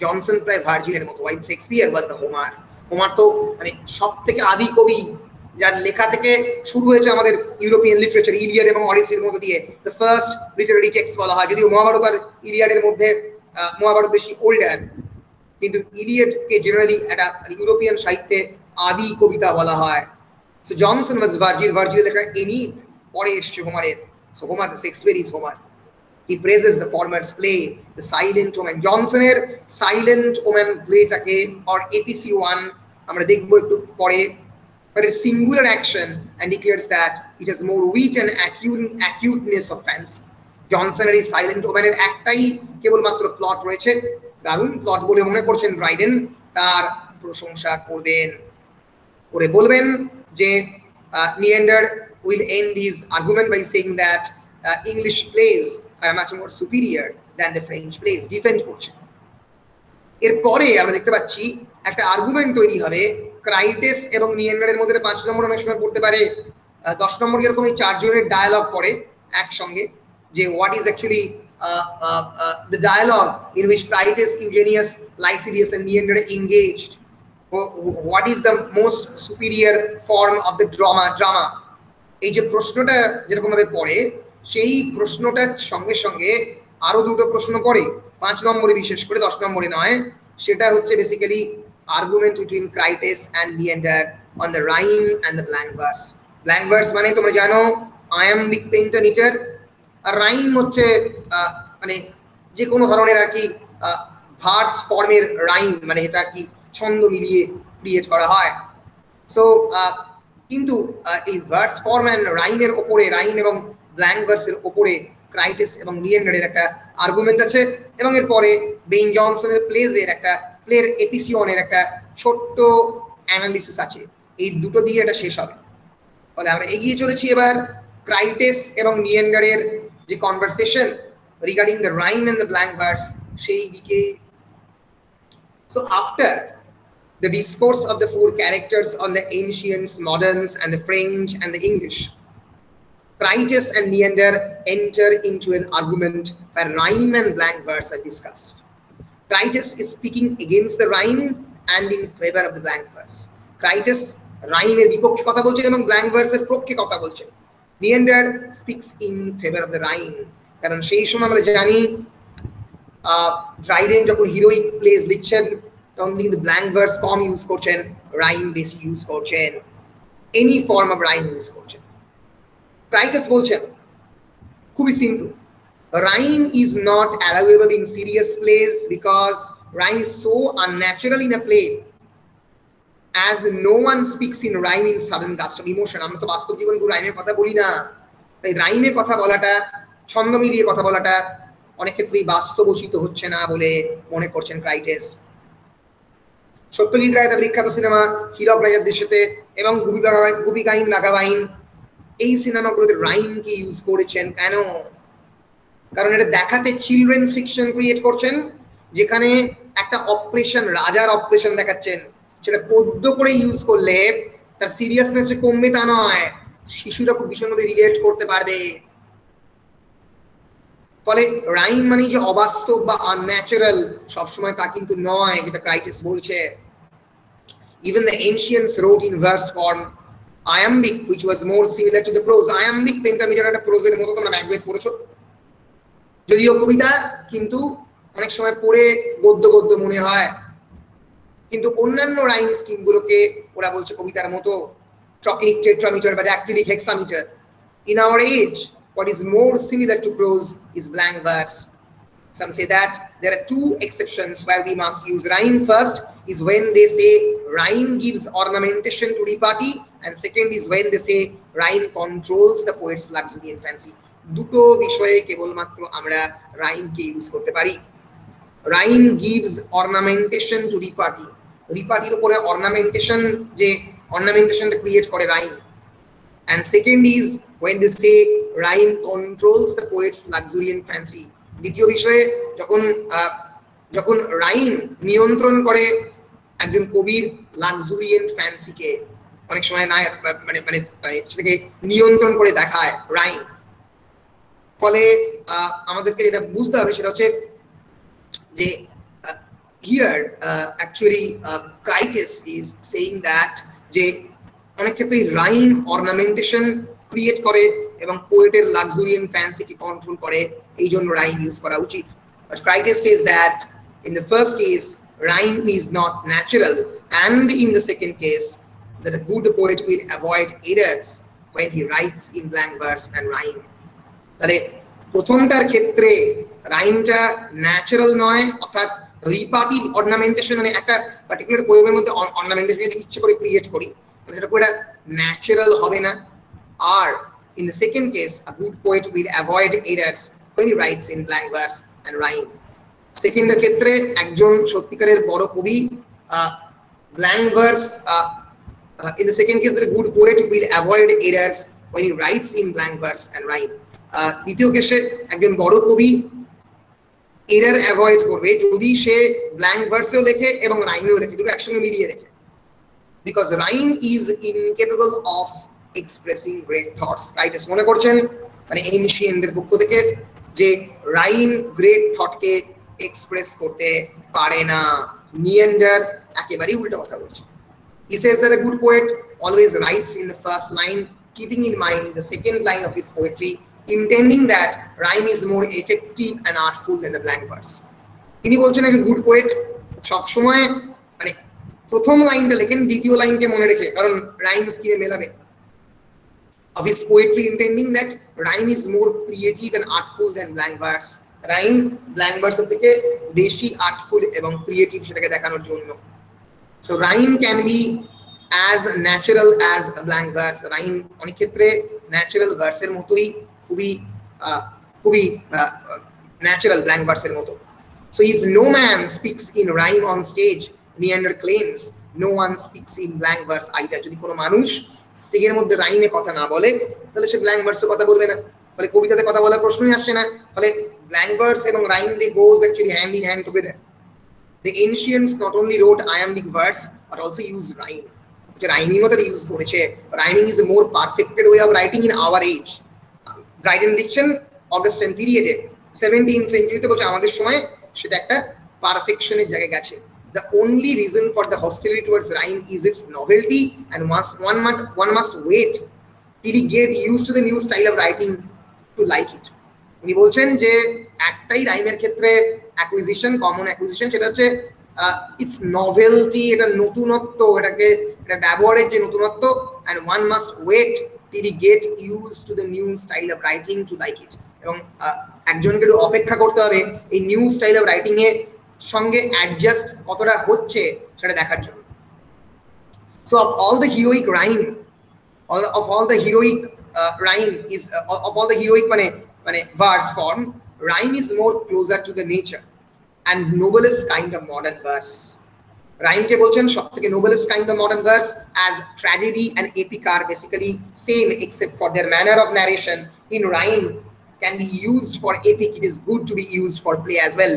Johnson প্রায় ভার্জিলের মতো while Shakespeare was the Homer Homer তো মানে সব থেকে আদি কবি, যার লেখা থেকে শুরু হয়েছে আমাদের ইউরোপিয়ান লিটারেচার ইলিয়াড এবং অডিসির মধ্যে দিয়ে। দ্য ফার্স্ট লিটারারি টেক্সট বলা হয়, যদিও মহাভারত আর ইলিয়াডের মধ্যে মহাভারত বেশি ওল্ডার কিন্তু ইলিয়াডকে জেনারেলি একটা ইউরোপিয়ান সাহিত্যে আদি কবিতা বলা হয়। So Johnson was Virgil Virgil লেখা এনি পরে এসছে হোমারের so Homer is Homer he praises the former's play the silent woman জনসনের সাইলেন্ট ওম্যান প্লেটাকে অর এপিসি ওয়ান আমরা দেখব একটু পরে but its singular action and declares that it has more wit and acute, acuteness of fancy. জনসনের এই সাইলেন্ট ওম্যানের একটাই কেবলমাত্র প্লট রয়েছে। দারুণ প্লট বলে মনে করছেন ড্রাইডেন তার প্রশংসা করবেন করে বলবেন যে Neander will end his argument by saying that English plays are much more superior than the French plays defend করছেন এরপরে আমরা দেখতে পাচ্ছি একটা আর্গুমেন্ট তৈরি হবে ক্রাইটেস এবং নিয়েন্ডারের মধ্যে পাঁচ নম্বর অনেক সময় পড়তে পারে দশ নম্বর এরকম এই চারজনের ডায়ালগ পড়ে একসঙ্গে যে what is actually the dialogue in which Critus, Eugenius, Lycidius, and Neander engaged. What is the most superior form of the drama? Drama. এই যে প্রশ্নটা যেরকম ভাবে পড়ে সেই প্রশ্নটার সঙ্গে সঙ্গে আরও দুটো প্রশ্ন পড়ে। পাঁচ নম্বরে বিশেষ করে, দশ নম্বরে নয়। সেটা হচ্ছে basically argument between Crites and Neander on the rhyme and the blank verse. Blank verse মানে তোমরা জানো iambic pentameter আর রাইম হচ্ছে মানে যে কোনো ধরনের আর কি ভার্স ফর্মের রাইম মানে এটা কি ছন্দ মিলিয়ে ক্রিয়েট করা হয়। সো কিন্তু এই ভার্স ফর্ম অ্যান্ড রাইমের ওপরে রাইম এবং ব্ল্যাঙ্ক ভার্সের ওপরে ক্রাইটিস এবং লিয়েন্ডারের একটা আর্গুমেন্ট আছে। এবং এরপরে বেইন জনসনের প্লেজের একটা প্লের এপিসিয়নের একটা ছোট্ট অ্যানালিসিস আছে। এই দুটো দিয়ে এটা শেষ হবে। ফলে আমরা এগিয়ে চলেছি এবার ক্রাইটেস এবং নিয়েন্ডারের যে conversation regarding the rhyme and the blank verse সেই দিকে। So after the discourse of the four characters on the ancients, moderns, and the French and the English. Critus and Neander enter into an argument where rhyme and blank verse are discussed. Critus is speaking against the rhyme and in favor of the blank verse. Critus রাইমের বিপক্ষে কথা বলছেন এবং ব্ল্যাঙ্ক ভার্সের পক্ষে কথা বলছেন Neander speaks in favour of the rhyme কারণ সেই সময় আমরা জানি ড্রাইডেন যখন হিরোইক প্লেস লিখছেন, তখন কিন্তু ব্ল্যাঙ্ক ভার্স কম ইউজ করছেন রাইম বেশি ইউজ করছেন any form of rhyme use করছেন ক্রাইটাস বলছেন, খুবই simple rhyme is not allowable in serious plays because rhyme is so unnatural in a play as no one speaks in rhyme in sudden gust of emotion. আমরা তো বাস্তব জীবন কোনো রাইমের কথা বলি না। তাই রাইমে কথা বলাটা, ছন্দ মিলিয়ে কথা বলাটা অনেক ক্ষেত্রেই বাস্তবোচিত হচ্ছে না বলে মনে করছেন ক্রাইটেস সত্যজিৎ রায়, তার বিখ্যাত সিনেমা হীরক রাজার দেশেতে এবং গুপি কাহিন লাগাবাইন এই সিনেমাগুলোতে রাইম কি ইউজ করেছেন কেন? কারণ এটা দেখাতে চিলড্রেন ফিকশন ক্রিয়েট করছেন, যেখানে একটা অপারেশন রাজার অপারেশন দেখাচ্ছেন। সেটা পদ্য করে ইউজ করলে তার সিরিয়াসনেস কমবে তা নয়। শিশুরা খুব ভীষণভাবে রিলেট করতে পারবে। ফলে রাইম মানে যে অবাস্তব বা আনন্যাচারাল সবসময় তা কিন্তু নয়, যেটা ক্রাইটিস বলছে। Even the ancients wrote in verse form iambic, which was more similar to the prose. Iambic pentameter একটা প্রোজের মতো তোমরা ম্যাকবেথ পড়েছো যদিও কবিতা কিন্তু অনেক সময় পড়ে গদ্য গদ্য মনে হয় কিন্তু অন্যান্য রাইম স্কিমগুলোকে ওরা বলছে কবিতার মতো ট্রপিক টেট্রামিটার বা dactylic hexameter in our age what is more similar to prose is blank verse. Some say that there are two exceptions where we must use rhyme. First is when they say rhyme gives ornamentation to repartee and second is when they say rhyme controls the poet's luxuriant fancy. দুটো বিষয়ে কেবলমাত্র আমরা রাইমকে ইউজ করতে পারি। Rhyme gives ornamentation to repartee রিপার্টির উপরে অর্নামেন্টেশন যে অর্নামেন্টেশনটা ক্রিয়েট করে rhyme and second is when they say rhyme controls the poet's luxuriant fancy দ্বিতীয় বিষয়ে যখন যখন রাইম নিয়ন্ত্রণ করে একজন কবির লাক্সুরিয়েন্ট ফ্যান্সিকে অনেক সময় না মানে মানে মানে সেটাকে নিয়ন্ত্রণ করে দেখায় রাইম ফলে আমাদেরকে যেটা বুঝতে হবে সেটা হচ্ছে যে here actually Crites is saying that যে অনেক ক্ষেত্রে রাইম অর্নামেন্টেশন ক্রিয়েট করে এবং পোয়েটের লাক্সুরিয়ান ফ্যান্সিকে কন্ট্রোল করে এই জন্য রাইম ইউজ করা উচিত। But Crites says that in the first case rhyme is not natural and in the second case that a good poet will avoid errors when he writes in blank verse and rhyme. তাহলে প্রথমটার ক্ষেত্রে রাইমটা ন্যাচারাল নয়, অর্থাৎ রিপার্টিভ অর্নামেন্টেশন মানে একটা পার্টিকুলার পোয়েমের মধ্যে অর্নামেন্টেশন যদি ইচ্ছে করে ক্রিয়েট করি, তাহলে সেটা পুরো ন্যাচারাল হবে না। আর in the second case a good poet will avoid errors when he writes in blank verse and rhyme. সেকেন্ডের ক্ষেত্রে একজন সত্যিকারের বড় কবি blank verse in the second case, the good poet will avoid errors when he writes in blank verse and rhyme. Ah, দ্বিতীয় কেসে একজন বড় কবি এরার অ্যাভয়েড করবে যদি সে ব্ল্যাঙ্ক ভার্সেও লেখে এবং রাইমেও লেখে দুটো একসঙ্গে মিলিয়ে রেখে because rhyme is incapable of expressing great thoughts writers মনে করছেন মানে এনশিয়েন্টদের পক্ষ থেকে যে রাইম গ্রেট থটকে এক্সপ্রেস করতে পারে না। নিয়েন্ডার একেবারেই উল্টো কথা বলছে। He says that a good poet always writes in the first line, keeping in mind the second line of his poetry, intending that rhyme is more effective and artful than the blank verse. তিনি বলছেন একজন গুড পোয়েট সবসময় মানে প্রথম লাইনটা লেখেন দ্বিতীয় লাইনকে মনে রেখে কারণ রাইম স্কিমে মেলাবে of his poetry intending that rhyme is more creative and artful than blank verse rhyme blank verse থেকে বেশি artful এবং creative সেটাকে দেখানোর জন্য So rhyme can be as natural as a blank verse. অনেক ক্ষেত্রে ন্যাচারাল ভার্সের মতোই খুবই খুবই ন্যাচারাল ব্ল্যাঙ্ক ভার্সের মতো So if no man speaks in rhyme on stage, Neander claims no one speaks in blank verse either. যদি কোনো মানুষ স্টেজের মধ্যে রাইমে কথা না বলে তাহলে সে ব্ল্যাঙ্ক ভার্সে কথা বলবে না ফলে কবিতাতে কথা বলার প্রশ্নই আসছে না ফলে ব্ল্যাঙ্ক ভার্স এবং rhyme they goes actually hand in hand together the ancients not only wrote iambic verse but also used rhyme যে রাইমিংও তারা ইউজ করেছে rhyming is a more perfected way of writing in our age Dryden লিখছেন অগাস্টেন পিরিয়ডে সেভেন্টিন সেঞ্চুরিতে বলছে আমাদের সময় সেটা একটা পারফেকশনের জায়গায় গেছে The only reason for the hostility towards rhyme is its novelty, and must, one, must, one must wait till he get used to the new style of writing to like it. উনি বলছেন যে একটাই রাইমের ক্ষেত্রে অ্যাকুইজিশন কমন অ্যাকুইজিশন সেটা হচ্ছে ইটস নভেলটি এটা নতুনত্ব এটাকে এটা ব্যবহারের যে নতুনত্ব and one must wait E get use to the new style of writing to like it এবং একজনকে একটু অপেক্ষা করতে হবে এই নিউ স্টাইল অফ রাইটিং এর সঙ্গে অ্যাডজাস্ট কতটা হচ্ছে সেটা দেখার জন্য। So of all the heroic rhyme of all the the rhyme uh, of all the heroic মানে মানে verse form rhyme is more closer to the nature. And noblest kind of modern verse rhyme কে বলছেন সব থেকে noblest kind of modern verse as tragedy and epic are basically same except for their manner of narration in rhyme can be used for epic it is good to be used for play as well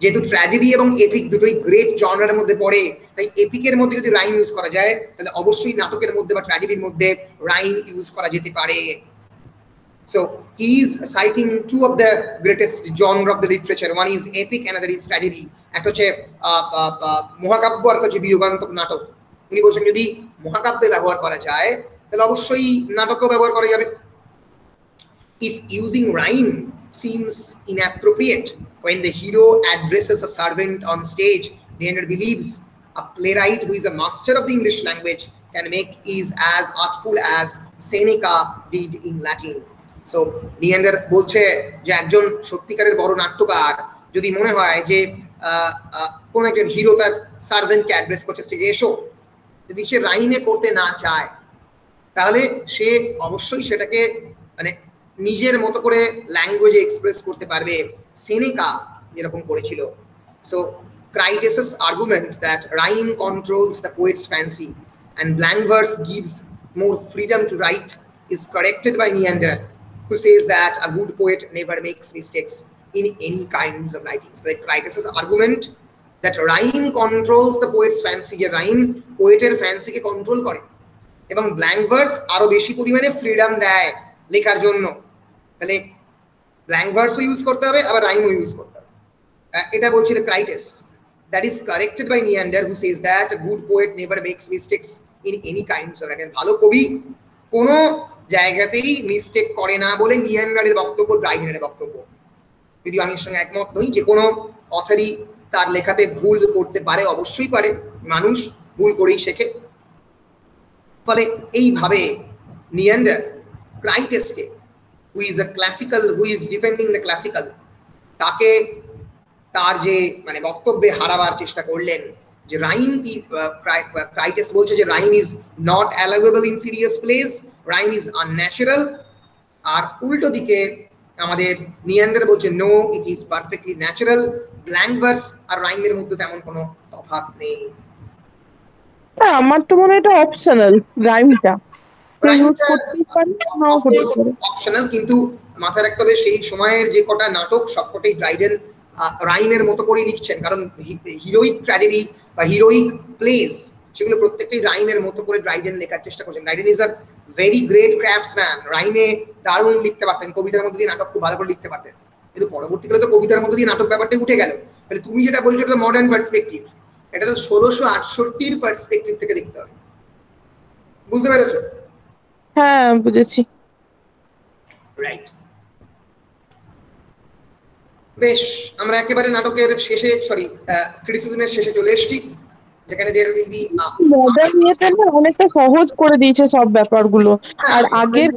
যেহেতু ট্র্যাজেডি এবং এপিক দুটোই গ্রেট জনরার মধ্যে পড়ে তাই এপিকের মধ্যে যদি রাইম ইউজ করা যায় তাহলে অবশ্যই নাটকের মধ্যে বা ট্র্যাজেডির মধ্যে রাইম ইউজ করা যেতে পারে So he is citing two of the greatest genre of the literature. One is epic, another is tragedy. একটা হচ্ছে আহ, আহ, আহ, মহাকাব্য আর একটা হচ্ছে বিয়োগান্তক নাটক উনি বলছেন যদি মহাকাব্যে ব্যবহার করা যায় তাহলে অবশ্যই নাটকও ব্যবহার করা যাবে if using rhyme seems inappropriate when the hero addresses a servant on stage, Leonard believes a playwright who is a master of the English language can make is as artful as Seneca did in Latin. So Neander বলছে যে একজন সত্যিকারের বড় নাট্যকার যদি মনে হয় যে কোন একজন হিরো তার সার্ভেন্টকে অ্যাড্রেস করছে স্টেজে এসো। যদি সে রাইমে করতে না চায় তাহলে সে অবশ্যই সেটাকে মানে নিজের মতো করে ল্যাঙ্গুয়েজে এক্সপ্রেস করতে পারবে সেনেকা যেরকম করেছিল। So Crites's argument that rhyme controls the poet's fancy and blank verse gives more freedom to write is corrected by Neander, who says that a good poet never makes mistakes in any kinds of writings. So, like Critus's argument that rhyme controls the poet's fancy, যে rhyme পোয়েটের ফ্যান্সিকে কন্ট্রোল করে এবং ব্ল্যাঙ্ক ভার্স আরও বেশি পরিমাণে ফ্রিডম দেয় লেখার জন্য তাহলে ব্ল্যাঙ্ক ভার্সও ইউজ করতে হবে আবার রাইমও ইউজ করতে হবে এটা বলছিল ক্রাইটেস that corrected by Neander, who says that a good poet never makes mistakes in any kinds of writing. ভালো কবি কোনো জায়গাতেই মিস্টেক করে না বলে নিয়ান্ডারের বক্তব্য ড্রাইভিনের বক্তব্য। যদি আমি সঙ্গে একমত নই, যে কোনো অথারই তার লেখাতে ভুল করতে পারে, অবশ্যই পারে। মানুষ ভুল করেই শেখে। ফলে এইভাবে Neander ক্রাইটেসকে who is a classical who is defending the classical তাকে তার যে মানে বক্তব্যে হারাবার চেষ্টা করলেন, যে রাইম ক্রাইটেস বলছে যে rhyme is not allowable in serious plays rhyme is unnatural আর উল্টো দিকে আমাদের নিয়ান্ডার বলছে no it is perfectly natural blank verse আর রাইমের মধ্যে তেমন কোনো তফাৎ নেই। আমার তো মনে হয় এটা অপশনাল রাইমটা অপশনাল কিন্তু মাথায় রাখতে হবে সেই সময়ের যে কটা নাটক সবকটাই ড্রাইডেন রাইমের মতো করে লিখছেন। কারণ হিরোইক ট্র্যাজেডি বা হিরোইক প্লেস সেগুলো প্রত্যেকটাই রাইমের মতো করে ড্রাইডেন লেখার চেষ্টা করছেন। Dryden is a very great craftsman রাইমে দারুণ লিখতে পারতেন কবিতার মধ্যে দিয়ে নাটক খুব ভালো করে লিখতে পারতেন। কিন্তু পরবর্তীকালে তো কবিতার মধ্যে দিয়ে নাটক ব্যাপারটা উঠে গেল। তাহলে তুমি যেটা বলছো এটা মডার্ন পার্সপেক্টিভ এটা তো ষোলোশো আটষট্টির পার্সপেক্টিভ থেকে দেখতে হবে। বুঝতে পেরেছ? হ্যাঁ বুঝেছি। রাইট বেশ আমরা একেবারে নাটকের শেষে সরি ক্রিটিসিজমের শেষে চলে এসেছি। যেখানে দের উইল বি মডার্ন ইয়েতে না অনেকটা সহজ করে দিয়েছে সব ব্যাপারগুলো। আর আগের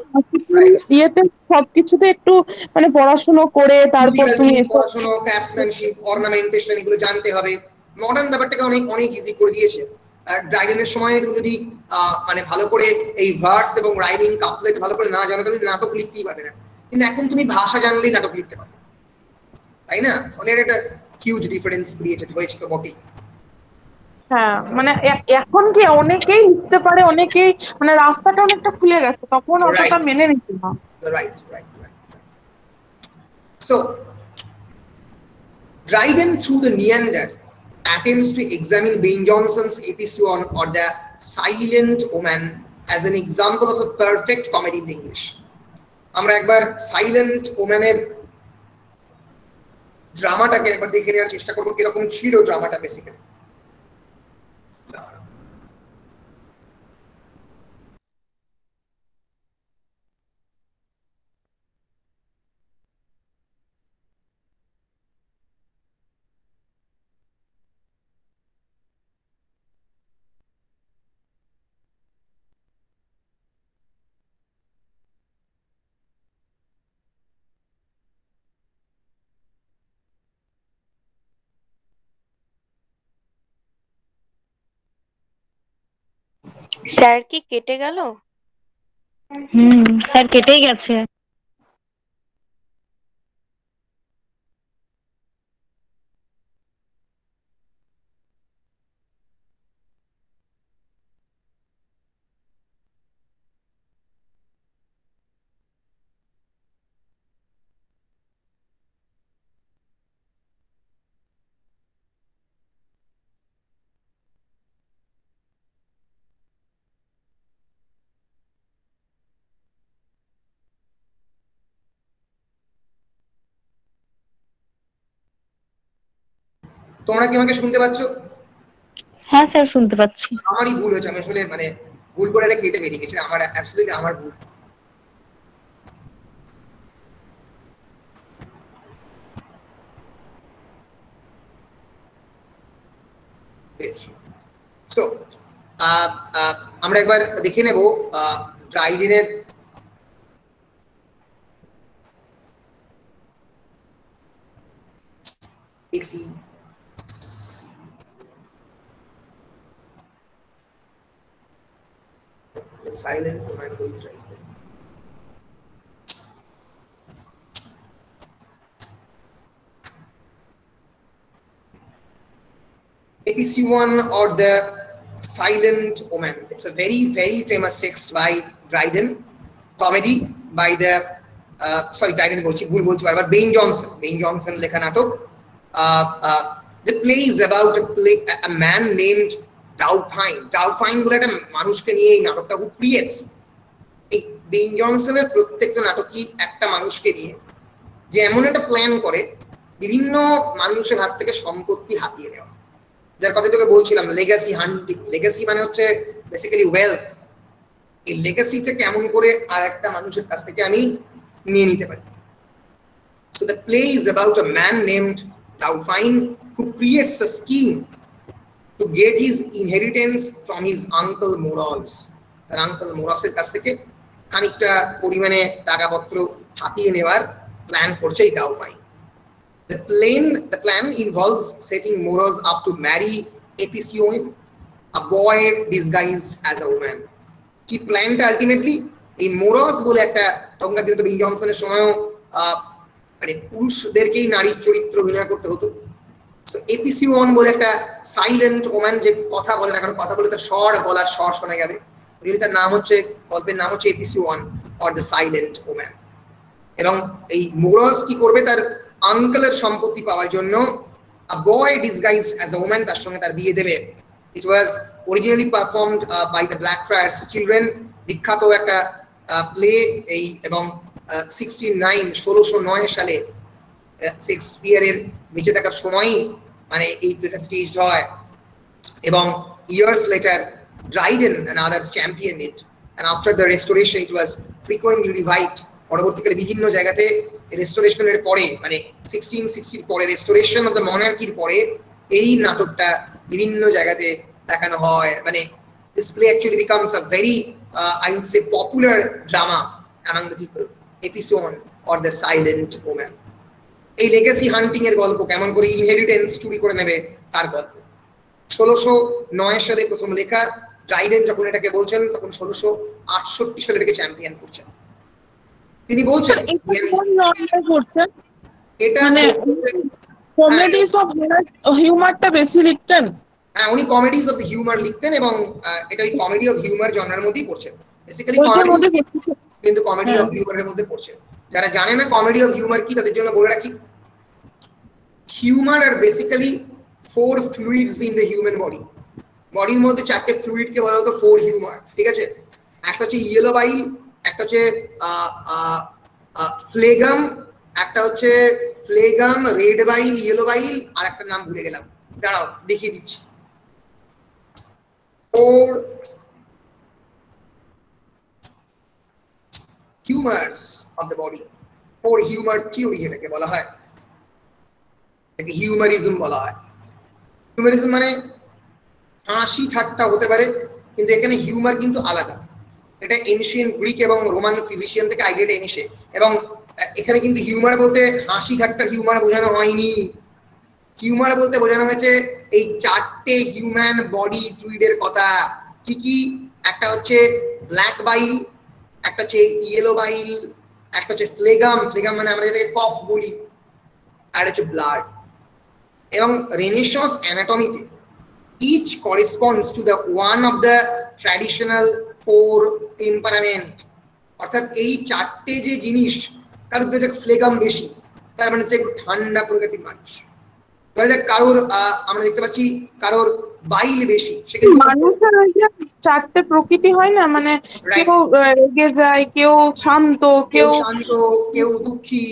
ইয়েতে সবকিছুতে একটু মানে পড়াশুনো করে তারপর তুমি পড়াশোনা ক্রাফটসম্যানশিপ অর্নামেন্টেশন এগুলো জানতে হবে। মডার্ন ব্যাপারটাকে অনেক অনেক ইজি করে দিয়েছে। আর ড্রাইভিংয়ের সময় তুমি যদি মানে ভালো করে এই ভার্স এবং রাইমিং কাপলেট ভালো করে না জানো তুমি নাটক লিখতেই পারবে না। কিন্তু এখন তুমি ভাষা জানলেই নাটক লিখতে পারবে। তাই না? ফলে এর একটা হিউজ ডিফারেন্স ক্রিয়েটেড হয়েছে তো বটেই। হ্যাঁ মানে এ- এখন কি অনেকেই লিখতে পারে অনেকেই মানে রাস্তাটা অনেকটা খুলে গেছে তখন অতটা Right. মেনে নিত না Right, right, right. So, Dryden through the Neander attempts to examine Ben Jonson's Epicyon or the Silent Woman as an example of a perfect comedy in English. আমরা একবার সাইলেন্ট ওম্যানের ড্রামাটাকে একবার দেখে নেওয়ার চেষ্টা করবো কিরকম ছিল ড্রামাটা বেসিক্যালি স্যার কি কেটে গেল? হুম স্যার কেটেই গেছে। তোমরা কি আমাকে শুনতে পাচ্ছ? হ্যাঁ স্যার শুনতে পাচ্ছি। আমারই ভুল হয়েছে আমি আসলে মানে ভুল করে এটা কেটে বেরিয়ে গেছে আমার অ্যাবসলিউটলি আমার ভুল। সো আমরা একবার দেখে নেব ড্রাইডিনের একটি silent woman will try APC1 or the Silent Woman. It's a very, very famous text by Dryden, comedy by the, uh, sorry, Dryden বলছি ভুল বলছি বারবার বেইন জনসন বেইন জনসন লেখা নাটক uh, uh, the play is about a, play, a man named Dowpine. Dowpine বলে একটা মানুষকে নিয়ে এই নাটকটা who creates? এই বেইন জনসনের প্রত্যেকটা নাটকই একটা মানুষকে নিয়ে যে এমন একটা প্ল্যান করে, বিভিন্ন মানুষের হাত থেকে সম্পত্তি হাতিয়ে নেওয়া। যার কথা তোকে বলছিলাম লেগাসি হান্টিং লেগাসি মানে হচ্ছে বেসিক্যালি ওয়েলথ এই লেগাসিটা কেমন করে আর একটা মানুষের কাছ থেকে আমি নিয়ে নিতে পারি? So the play is about a man named Taufine who creates a scheme to get his inheritance from his uncle Moros. তার আঙ্কেল মোরাসের কাছ থেকে খানিকটা পরিমাণে টাকাপত্র হাতিয়ে নেওয়ার প্ল্যান করছে এই ডাউফাইন The plan, the plan involves setting Moros up to marry Epicyon, a boy disguised as a woman. কি প্ল্যানটা আলটিমেটলি এই মোরস বলে একটা তখনকার দিনে তো বিং জনসনের সময়ও মানে পুরুষদেরকেই নারীর চরিত্র অভিনয় করতে হতো এপিসি ওয়ান বলে একটা সাইলেন্ট ওম্যান যে কথা বলে না কারণ কথা বলে তার স্বর বলার স্বর শোনা যাবে Really তার নাম হচ্ছে গল্পের নাম হচ্ছে Epicoene or the silent woman এবং এই মোরস কি করবে? তার আঙ্কেলের সম্পত্তি পাওয়ার জন্য boy disguised as a woman তার সঙ্গে তার বিয়ে দেবে। It was originally performed uh, by the Blackfriars children বিখ্যাত একটা প্লে এই এবং সিক্সটিন নাইন ষোলোশো নয় সালে শেক্সপিয়ারের বেঁচে থাকার সময়ই মানে এই স্টেজড হয়। এবং years later Dryden and others champion it and after the restoration it was frequently revive পরবর্তীকালে বিভিন্ন জায়গাতে রেস্টোরেশনের পরে মানে সিক্সটিন সিক্সটির পরে রেস্টোরেশন অফ দ্য মনার্কির পরে এই নাটকটা বিভিন্ন জায়গাতে দেখানো হয়। মানে display actually becomes a very I would say popular drama among the people episode or the silent moment এই লেগেসি হান্টিং এর গল্প কেমন করে ইনহেরিটেন্স চুরি করে নেবে তার গল্প। ষোলোশো নয় সালে প্রথম লেখা ড্রাইডেন যখন এটাকে বলছেন তখন ষোলোশো আটষট্টি সালে এটাকে চ্যাম্পিয়ন করছেন। তিনি বলছেন এটা মানে অফ হিউমারটা বেশি লিখতেন? হ্যাঁ উনি কমেডিজ অফ হিউমার লিখতেন এবং এটা ওই কমেডি অফ হিউমার জনরার মধ্যেই পড়ছেন। বেসিক্যালি কিন্তু কমেডি হ্যাঁ। অফ হিউমারের মধ্যে পড়ছে যারা জানে না কমেডি অফ হিউমার কি, তাদের জন্য বলে রাখি humour R basically four fluids in the human body বডির মধ্যে চারটে ফ্লুইডকে বলা হতো ফোর হিউমার ঠিক আছে? একটা হচ্ছে ইয়েলো বাইল একটা হচ্ছে ফ্লেগাম একটা হচ্ছে phlegm red bile yellow bile আর একটা নাম ভুলে গেলাম। দাঁড়াও, দেখিয়ে দিচ্ছি। Four humours of the body four humour theory এটাকে বলা হয় এটাকে হিউমারিজম বলা হয় হিউমারিজম মানে হাসি ঠাট্টা হতে পারে কিন্তু এখানে হিউমার কিন্তু আলাদা এটা এনশিয়ান গ্রিক এবং রোমান ফিজিশিয়ান থেকে আইডিয়াটা এনেছে এবং এখানে কিন্তু হিউমার বলতে হাসি ঠাট্টার হিউমার বোঝানো হয়নি হিউমার বলতে বোঝানো হয়েছে এই চারটে হিউম্যান বডি ফ্লুইডের কথা কি কি একটা হচ্ছে ব্ল্যাক বাইল একটা হচ্ছে ইয়েলো বাইল একটা হচ্ছে ফ্লেগাম ফ্লেগাম মানে আমরা যেটাকে কফ বলি, আর হচ্ছে ব্লাড এবং রেনেসন্স অ্যানাটমিতে each corresponds to the one of the traditional four temperament. অর্থাৎ এই চারটে যে জিনিস, তার মধ্যে ফ্লেগাম বেশি, তার মানে হচ্ছে একটু ঠান্ডা প্রকৃতির মানুষ। ধরা যাক কারোর আমরা দেখতে পাচ্ছি কারোর বাইল বেশি মানুষের ওই যে চারটে প্রকৃতি হয় না মানে. কেউ রেগে যায় কেউ শান্ত কেউ শান্ত কেউ দুঃখী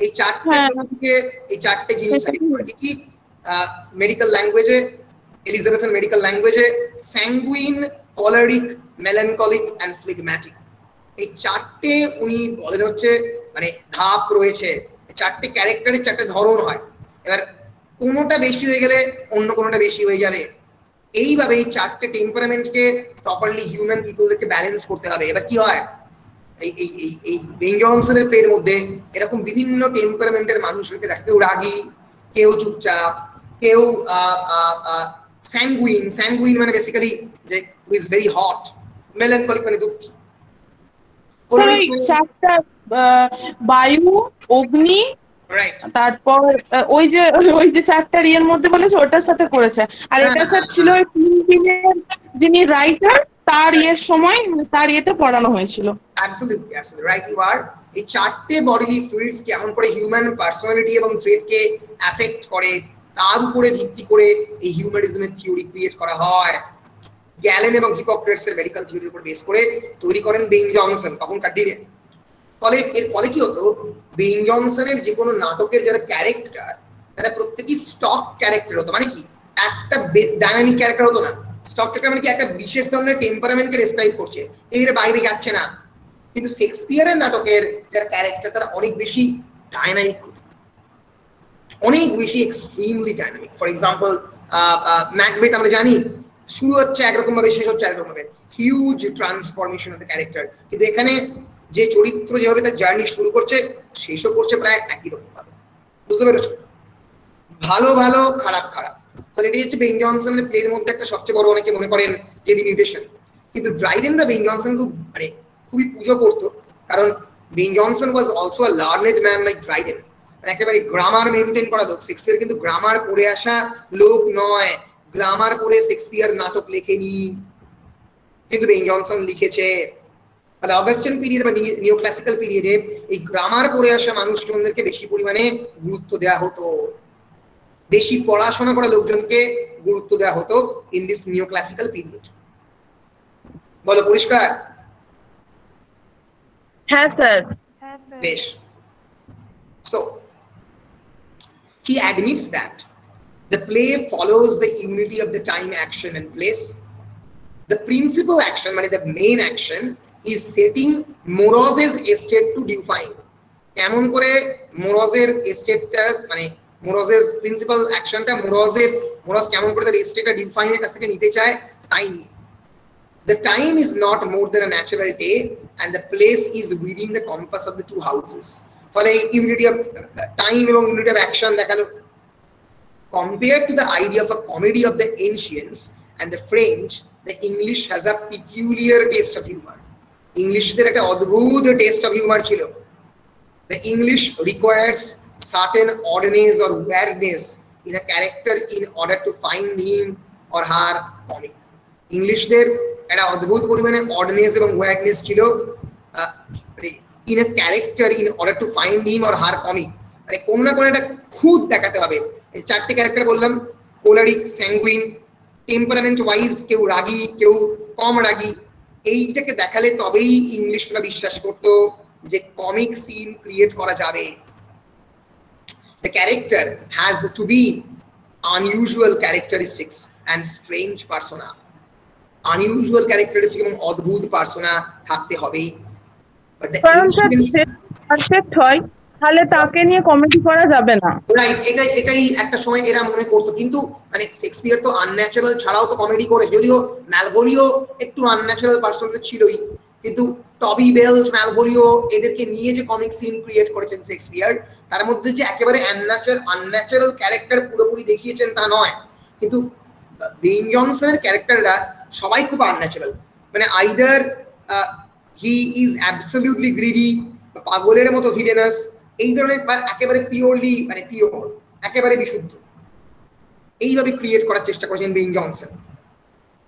এই চারটে হ্যাঁ। প্রকৃতিকে এই চারটে জিনিস কি মেডিকেল ল্যাঙ্গুয়েজে এলিজাবেথন মেডিকেল ল্যাঙ্গুয়েজে sanguine choleric melancholic and phlegmatic এই চারটে উনি বলেন হচ্ছে মানে ধাপ রয়েছে চারটে ক্যারেক্টারের চারটে ধরন হয় এবার কোনোটা বেশি হয়ে গেলে অন্য কোনোটা বেশি হয়ে যাবে এইভাবে এই চারটে টেম্পারামেন্টকে প্রপারলি হিউম্যান পিপলদেরকে ব্যালেন্স করতে হবে। এবার কি হয়? এই এই এই এই বেন জনসনের প্লের মধ্যে এরকম বিভিন্ন টেম্পারামেন্টের মানুষকে দেখ কেউ রাগী কেউ চুপচাপ কেউ স্যাঙ্গুইন স্যাঙ্গুইন মানে বেসিক্যালি যে ইজ ভেরি হট মেলানকলিক মানে দুঃখী। স্যার ওই চারটা আহ, বায়ু অগ্নি রাইট তারপর ওই যে ওই যে চারটা ইয়ের মধ্যে বলেছে ওটার সাথে করেছে। আর এটা স্যার ছিল তিন দিনের যিনি রাইটার তার ইয়ের সময় তার ইয়েতে পড়ানো হয়েছিল। Absolutely absolutely right you are এই চারটে বডিলি ফ্লুইডস কেমন করে হিউম্যান পার্সোনালিটি এবং ট্রেটকে অ্যাফেক্ট করে তার উপরে ভিত্তি করে এই হিউম্যানিজমের থিওরি ক্রিয়েট করা হয়। গ্যালেন এবং হিপোক্রেটস এর মেডিকেল থিওরির উপর বেস করে তৈরি করেন বেইন জনসন তখনকার দিনে। ফলে এর ফলে কি হতো? বেইন জনসনের যে কোনো নাটকের যারা ক্যারেক্টার তারা প্রত্যেকই স্টক ক্যারেক্টার হতো। মানে কি? একটা ডাইনামিক ক্যারেক্টার হতো না। স্টক ক্যারেক্টার মানে কি? একটা বিশেষ ধরনের টেম্পারামেন্টকে ডেসক্রাইব করছে। এর বাইরে যাচ্ছে না। কিন্তু শেক্সপিয়ারের নাটকের যারা ক্যারেক্টার তারা অনেক বেশি ডাইনামিক অনেক বেশি extremely dynamic for example Macbeth আমরা জানি, শুরু হচ্ছে একরকম ভাবে শেষ হচ্ছে একরকম ভাবে huge transformation of the character কিন্তু এখানে যে চরিত্র যেভাবে তার জার্নি শুরু করছে, শেষও করছে প্রায় একই রকম ভাবে। বুঝতে পেরেছ? ভালো ভালো, খারাপ খারাপ। তাহলে এটি হচ্ছে বেন জনসনের প্লের মধ্যে একটা সবচেয়ে বড় অনেকে মনে করেন যে লিমিটেশন কিন্তু ড্রাইডেনরা বেন জনসন খুব মানে খুবই পুজো করতো, কারণ Ben Jonson was also a learned man like Dryden মানে একেবারে গ্রামার মেনটেন করা লোক। শেক্সপিয়ার কিন্তু গ্রামার পড়ে আসা লোক নয়। গ্রামার পড়ে শেক্সপিয়ার নাটক লেখেনি। কিন্তু বেন জনসন লিখেছে। তাহলে অগাস্টিন পিরিয়ড বা নিও ক্লাসিক্যাল পিরিয়ডে এই গ্রামার পড়ে আসা মানুষজনদেরকে বেশি পরিমাণে গুরুত্ব দেওয়া হতো। বেশি পড়াশোনা করা লোকজনকে গুরুত্ব দেওয়া হতো in this neo classical period বলো পরিষ্কার? হ্যাঁ স্যার। হ্যাঁ বেশ। So, he admits that the play follows the unity of the time, action, and place. The principal action, মানে the main action, is setting Moroz's estate to define. কেমন করে মোরজের এস্টেটটা মানে মোরজের প্রিন্সিপাল অ্যাকশনটা মোরজের মোরজ কেমন করে তার এস্টেটটা ডিফাইনের কাছ থেকে নিতে চায় তাই নিয়ে The time is not more than a natural day, and the place is within the compass of the two houses. ফলে ইউনিটি অফ টাইম এবং ইউনিটি অফ অ্যাকশন দেখালো compared to the idea of a comedy of the ancients and the French, the English has a peculiar taste of humor. ইংলিশদের একটা অদ্ভুত টেস্ট অফ হিউমার ছিল। The English requires certain oddness or weirdness in a character in order to find him or her comic. ইংলিশদের একটা অদ্ভুত পরিমাণে অডনেস এবং ওয়্যারনেস ছিল in a character in order to find him or her comic মানে কোনো না কোনো একটা খুদ দেখাতে হবে। চারটে ক্যারেক্টার বললাম, কোলারিক স্যাঙ্গুইন টেম্পারামেন্ট ওয়াইজ কেউ রাগী, কেউ কম রাগী এইটাকে দেখালে তবেই ইংলিশরা বিশ্বাস করতো যে কমিক সিন ক্রিয়েট করা যাবে The character has to be unusual characteristics and strange persona. Unusual characteristics এবং অদ্ভুত পার্সোনা থাকতে হবেই the তাহলে তাকে নিয়ে কমেডি করা যাবে না। রাইট এটাই এটাই একটা সময় এরা মনে করতো। কিন্তু মানে শেক্সপিয়ার তো আনন্যাচারাল ছাড়াও তো কমেডি করে, যদিও ম্যালভোলিও একটু আনন্যাচারাল পার্সন ছিলই। কিন্তু টবি বেলস ম্যালভোলিও এদেরকে নিয়ে যে কমিক সিন ক্রিয়েট করেছেন শেক্সপিয়ার তার মধ্যে যে একেবারে আনন্যাচারাল আনন্যাচারাল ক্যারেক্টার পুরোপুরি দেখিয়েছেন তা নয়। কিন্তু বেন জনসনের ক্যারেক্টাররা সবাই খুব আনন্যাচারাল মানে either he is absolutely greedy পাগলের মতো ভিলেনাস এই ধরনের একেবারে পিওরলি মানে পিওর একেবারে বিশুদ্ধ। এইভাবে ক্রিয়েট করার চেষ্টা করেছেন Ben Jonson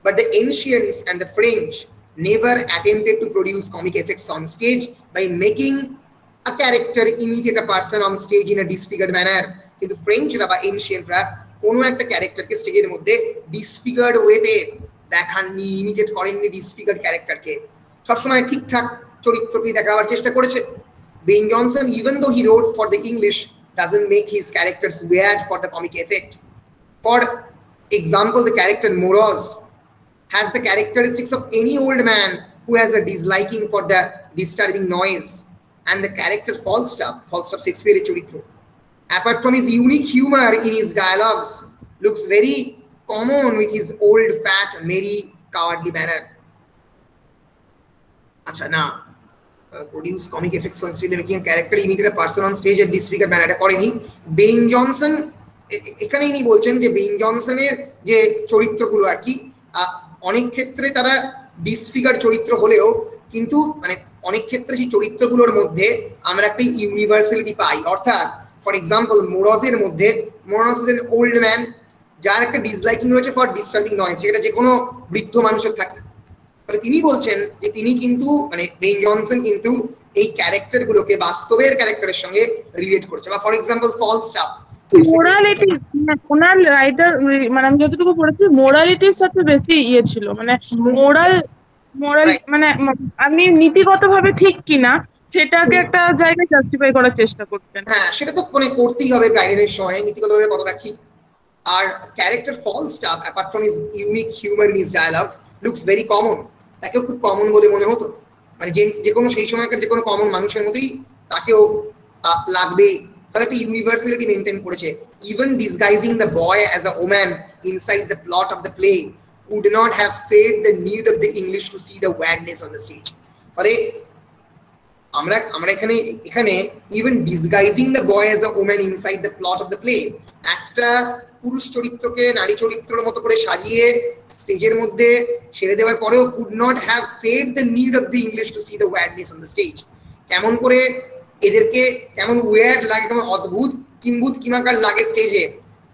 But the ancients and the French never attempted to produce comic effects on stage by making a character immediate a person on stage in a disfigured manner. কিন্তু ফ্রেঞ্চরা বা এনশিয়েন্টরা কোনো একটা ক্যারেক্টারকে স্টেজের মধ্যে ডিসফিগার্ড ওয়েতে দেখাননি ইমিটেট করেননি ডিসফিগার্ড ক্যারেক্টারকে সবসময় ঠিকঠাক চরিত্রকে দেখাবার চেষ্টা করেছে। Dwayne Johnson, even though he wrote for the English, doesn't make his characters weird for the comic effect. For example, the character Moros has the characteristics of any old man who has a disliking for the disturbing noise and the character Falstaff, Falstaff Shakespeare Chorithro. Apart from his unique humor in his dialogues, looks very common with his old, fat, merry, cowardly manner. Achana. Uh, produce comic effects on stage, making a character imitate a person on stage and disfigure manner. এটা করেনি বেন জনসন এখানে ইনি বলছেন যে বেন জনসনের যে চরিত্রগুলো আর কি অনেক ক্ষেত্রে তারা ডিসফিগার চরিত্র হলেও কিন্তু মানে অনেক ক্ষেত্রে সেই চরিত্রগুলোর মধ্যে আমরা একটা ইউনিভার্সালিটি পাই অর্থাৎ ফর এক্সাম্পল মোরজের মধ্যে Morose is an old man যার একটা ডিসলাইকিং রয়েছে ফর ডিস্টার্বিং নয়েজ সেটা যে কোনো বৃদ্ধ মানুষের থাকে মানে তিনি বলছেন যে তিনি কিন্তু মানে বেন জনসন কিন্তু এই ক্যারেক্টার গুলোকে বাস্তবের ক্যারেক্টারের সঙ্গে রিলেট করছে। বা for example Falstaff morality ওনার রাইটার মানে আমি যতটুকু পড়েছি মোরালিটির সাথে বেশি ইয়ে ছিল। মানে মোরাল মোরাল মানে আপনি নীতিগতভাবে ঠিক কিনা সেটাকে একটা জায়গায় জাস্টিফাই করার চেষ্টা করতেন। হ্যাঁ সেটা তো মানে করতেই হবে ব্রাইডেনের সময় নীতিগতভাবে কতটা ঠিক। আর character Falstaff apart from his unique humour in his dialogues looks very common তাকেও খুব কমন বলে মনে হতো। মানে যে যে কোনো সেই সময়কার যে কোনো কমন মানুষের মতোই তাকেও লাগবে। তাহলে একটা ইউনিভার্সালিটি মেনটেন করেছে। Even disguising the boy as a woman inside the plot of the play would not have felt the need of the English to see the weirdness on the stage. ফলে আমরা আমরা এখানে এখানে even disguising the boy as a woman inside the plot of the play একটা পুরুষ চরিত্রকে নারী চরিত্রের মতো করে সাজিয়ে স্টেজের মধ্যে ছেড়ে দেওয়ার পরেও could not have fed the need of the English to see the weirdness on the stage কেমন করে এদেরকে কেমন ওয়ার্ড লাগে কেমন অদ্ভুত কিম্বুত কিমাকার লাগে স্টেজে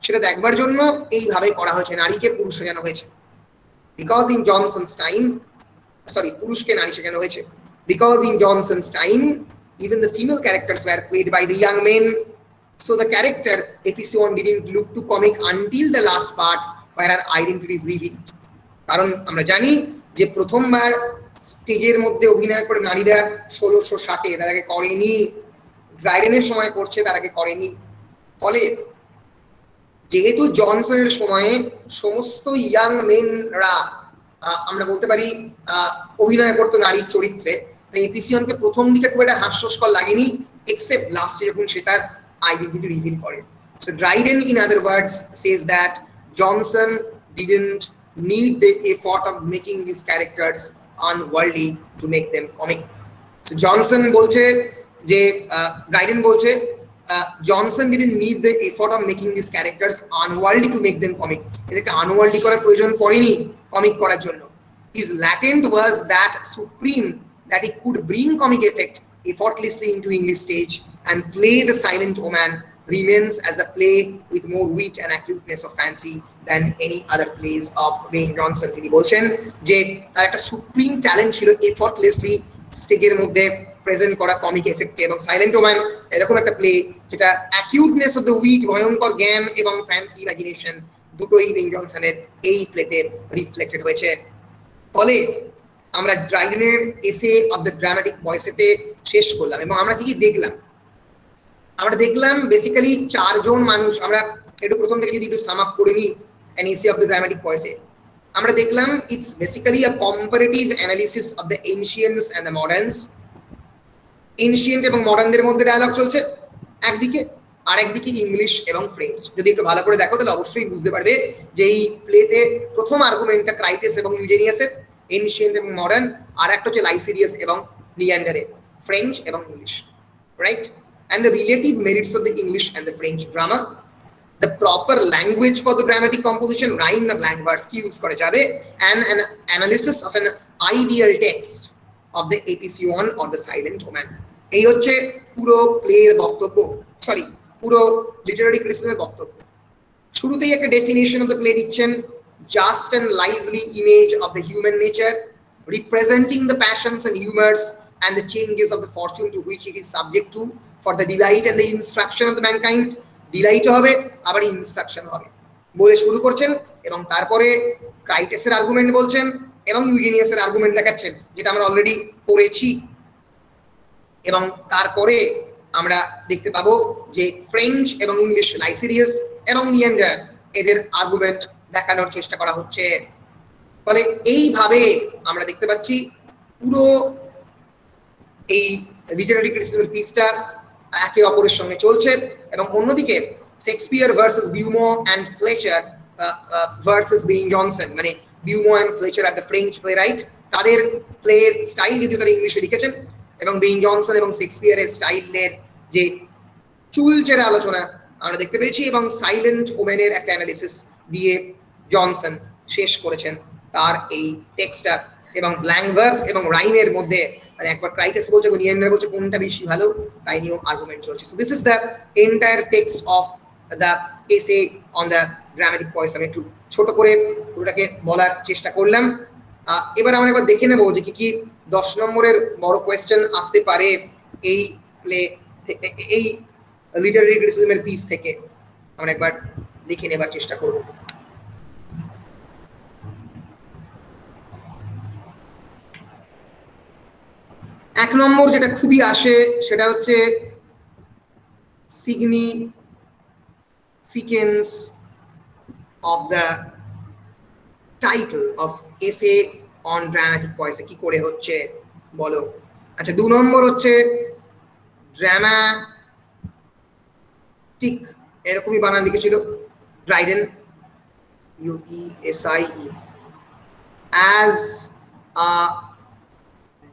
সেটা দেখবার জন্য এইভাবে করা হয়েছে নারীকে পুরুষ সাজানো হয়েছে because in Jonson's time sorry পুরুষকে নারী শেখানো হয়েছে because in Johnson's time, even the female characters were played by the young men. So the character Epision didn't look too comic until the last part where her identity is revealed. কারণ আমরা জানি যে প্রথমবার স্টেজের মধ্যে অভিনয় করে নারীরা ষোলোশো ষাটে তার আগে করেনি ড্রাইডেনের সময় করছে, তার আগে করেনি ফলে যেহেতু জনসনের সময়ে সমস্ত ইয়াং মেনরা আমরা বলতে পারি অভিনয় করতো নারীর চরিত্রে এপিসিয়নকে প্রথম দিকে খুব একটা হাস্যস্কর লাগেনি এক্সেপ্ট লাস্টে যখন সে আইডেন্টিটি রিভিল করে so Dryden in other words says that Jonson didn't need the effort of making these characters unworldly to make them comic. So Johnson বলছে যে গাইডেন বলছে Jonson didn't need the effort of making this characters unworldly to make them comic এদেরকে আনওয়ার্ল্ডলি করার প্রয়োজন পড়েনি কমিক করার জন্য his latent was that supreme that he could bring comic effect effortlessly into English stage and play the silent woman remains as a play with more wit and acuteness of fancy than any other plays of Wayne Johnson তিনি বলছেন যে তার একটা সুপ্রিম ট্যালেন্ট ছিল এফর্টলেসলি স্টেজের মধ্যে প্রেজেন্ট করা কমিক এফেক্টে এবং সাইলেন্ট ওম্যান এরকম একটা প্লে যেটা অ্যাকিউটনেস অফ দ্য উইট ভয়ঙ্কর জ্ঞান এবং ফ্যান্সি ইমাজিনেশন দুটোই বেন জনসনের এই প্লেতে রিফ্লেক্টেড হয়েছে। ফলে আমরা ড্রাইডেনের এসে অফ দ্য ড্রামাটিক ভয়েসেতে শেষ করলাম এবং আমরা কি কি দেখলাম? আমরা দেখলাম বেসিক্যালি চারজন মানুষ, আমরা একটু প্রথম থেকে যদি একটু সাম আপ করে নিই an essay of the dramatic poesy আমরা দেখলাম it's basically a comparative analysis of the ancients and the moderns ancient এবং মডার্নদের মধ্যে ডায়ালগ চলছে, একদিকে আর একদিকে ইংলিশ এবং ফ্রেঞ্চ। যদি একটু ভালো করে দেখো, তাহলে অবশ্যই বুঝতে পারবে যে এই প্লেতে প্রথম আর্গুমেন্টটা ক্রাইটেস এবং ইউজেনিয়াসের এনশিয়েন্ট এবং মডার্ন আর একটা হচ্ছে লাইসিরিয়াস এবং নিয়ান্ডারে ফ্রেঞ্চ এবং English right and the relative merits of the English and the French drama, the proper language for the dramatic composition, rhyme and blank verse কি use করা যাবে, and an analysis of an ideal text of the APC1 or the silent woman. এই হচ্ছে পুরো প্লের বক্তব্য সরি পুরো লিটারারি ক্রিটিসিজমের বক্তব্য শুরুতেই একটা ডেফিনেশন অফ দ্য প্লে দিচ্ছেন just and lively image of the human nature representing the passions and humours and the changes of the fortune to which it is subject to For the delight and the instruction of the mankind delight হবে, আবার ইনস্ট্রাকশন হবে। বলে শুরু করছেন এবং তারপরে ক্রাইটেসের আর্গুমেন্ট বলছেন এবং ইউজিনিয়াসের আর্গুমেন্ট দেখাচ্ছেন, যেটা আমরা অলরেডি পড়েছি। এবং তারপরে আমরা দেখতে পাবো যে ফ্রেঞ্চ এবং ইংলিশ লাইসিরিয়াস এবং নিয়ান্ডার এদের আর্গুমেন্ট দেখানোর চেষ্টা করা হচ্ছে। ফলে এইভাবে আমরা দেখতে পাচ্ছি পুরো এই লিটারারি ক্রিটিসিজমের পিসটা একে অপরের সঙ্গে চলছে এবং অন্যদিকে Shakespeare versus Beaumont and Fletcher versus Ben Jonson মানে বিউমো অ্যান্ড ফ্লেচার আর দ্য ফ্রেঞ্চ প্লে রাইট তাদের প্লের স্টাইল যদি তারা ইংলিশে লিখেছেন এবং বিং জনসন এবং শেক্সপিয়ারের স্টাইলের যে চুলচেরা আলোচনা আমরা দেখতে পেয়েছি এবং সাইলেন্ট ওমেনের একটা অ্যানালিসিস দিয়ে জনসন শেষ করেছেন তার এই টেক্সটটা এবং ব্ল্যাঙ্ক ভার্স এবং রাইমের মধ্যে মানে একবার ক্রাইটেস বলছে নিয়েন্ডার বলছে কোনটা বেশি ভালো, তাই নিয়েও আর্গুমেন্ট চলছে। So this is the entire text of the essay on the dramatic poesy আমি একটু ছোট করে পুরোটাকে বলার চেষ্টা করলাম। এবার আমরা একবার দেখে নেব যে কি কি দশ নম্বরের বড় কোয়েশ্চেন আসতে পারে এই প্লে এই লিটারারি ক্রিটিসিজমের পিস থেকে। আমরা একবার দেখে নেবার চেষ্টা করব। এক নম্বর যেটা খুবই আসে, সেটা হচ্ছে significance of the title of essay on dramatic poesy কি করে হচ্ছে, বলো? আচ্ছা দু নম্বর হচ্ছে ড্রামাটিক এরকমই বানান লিখেছিল Dryden U E S I E as a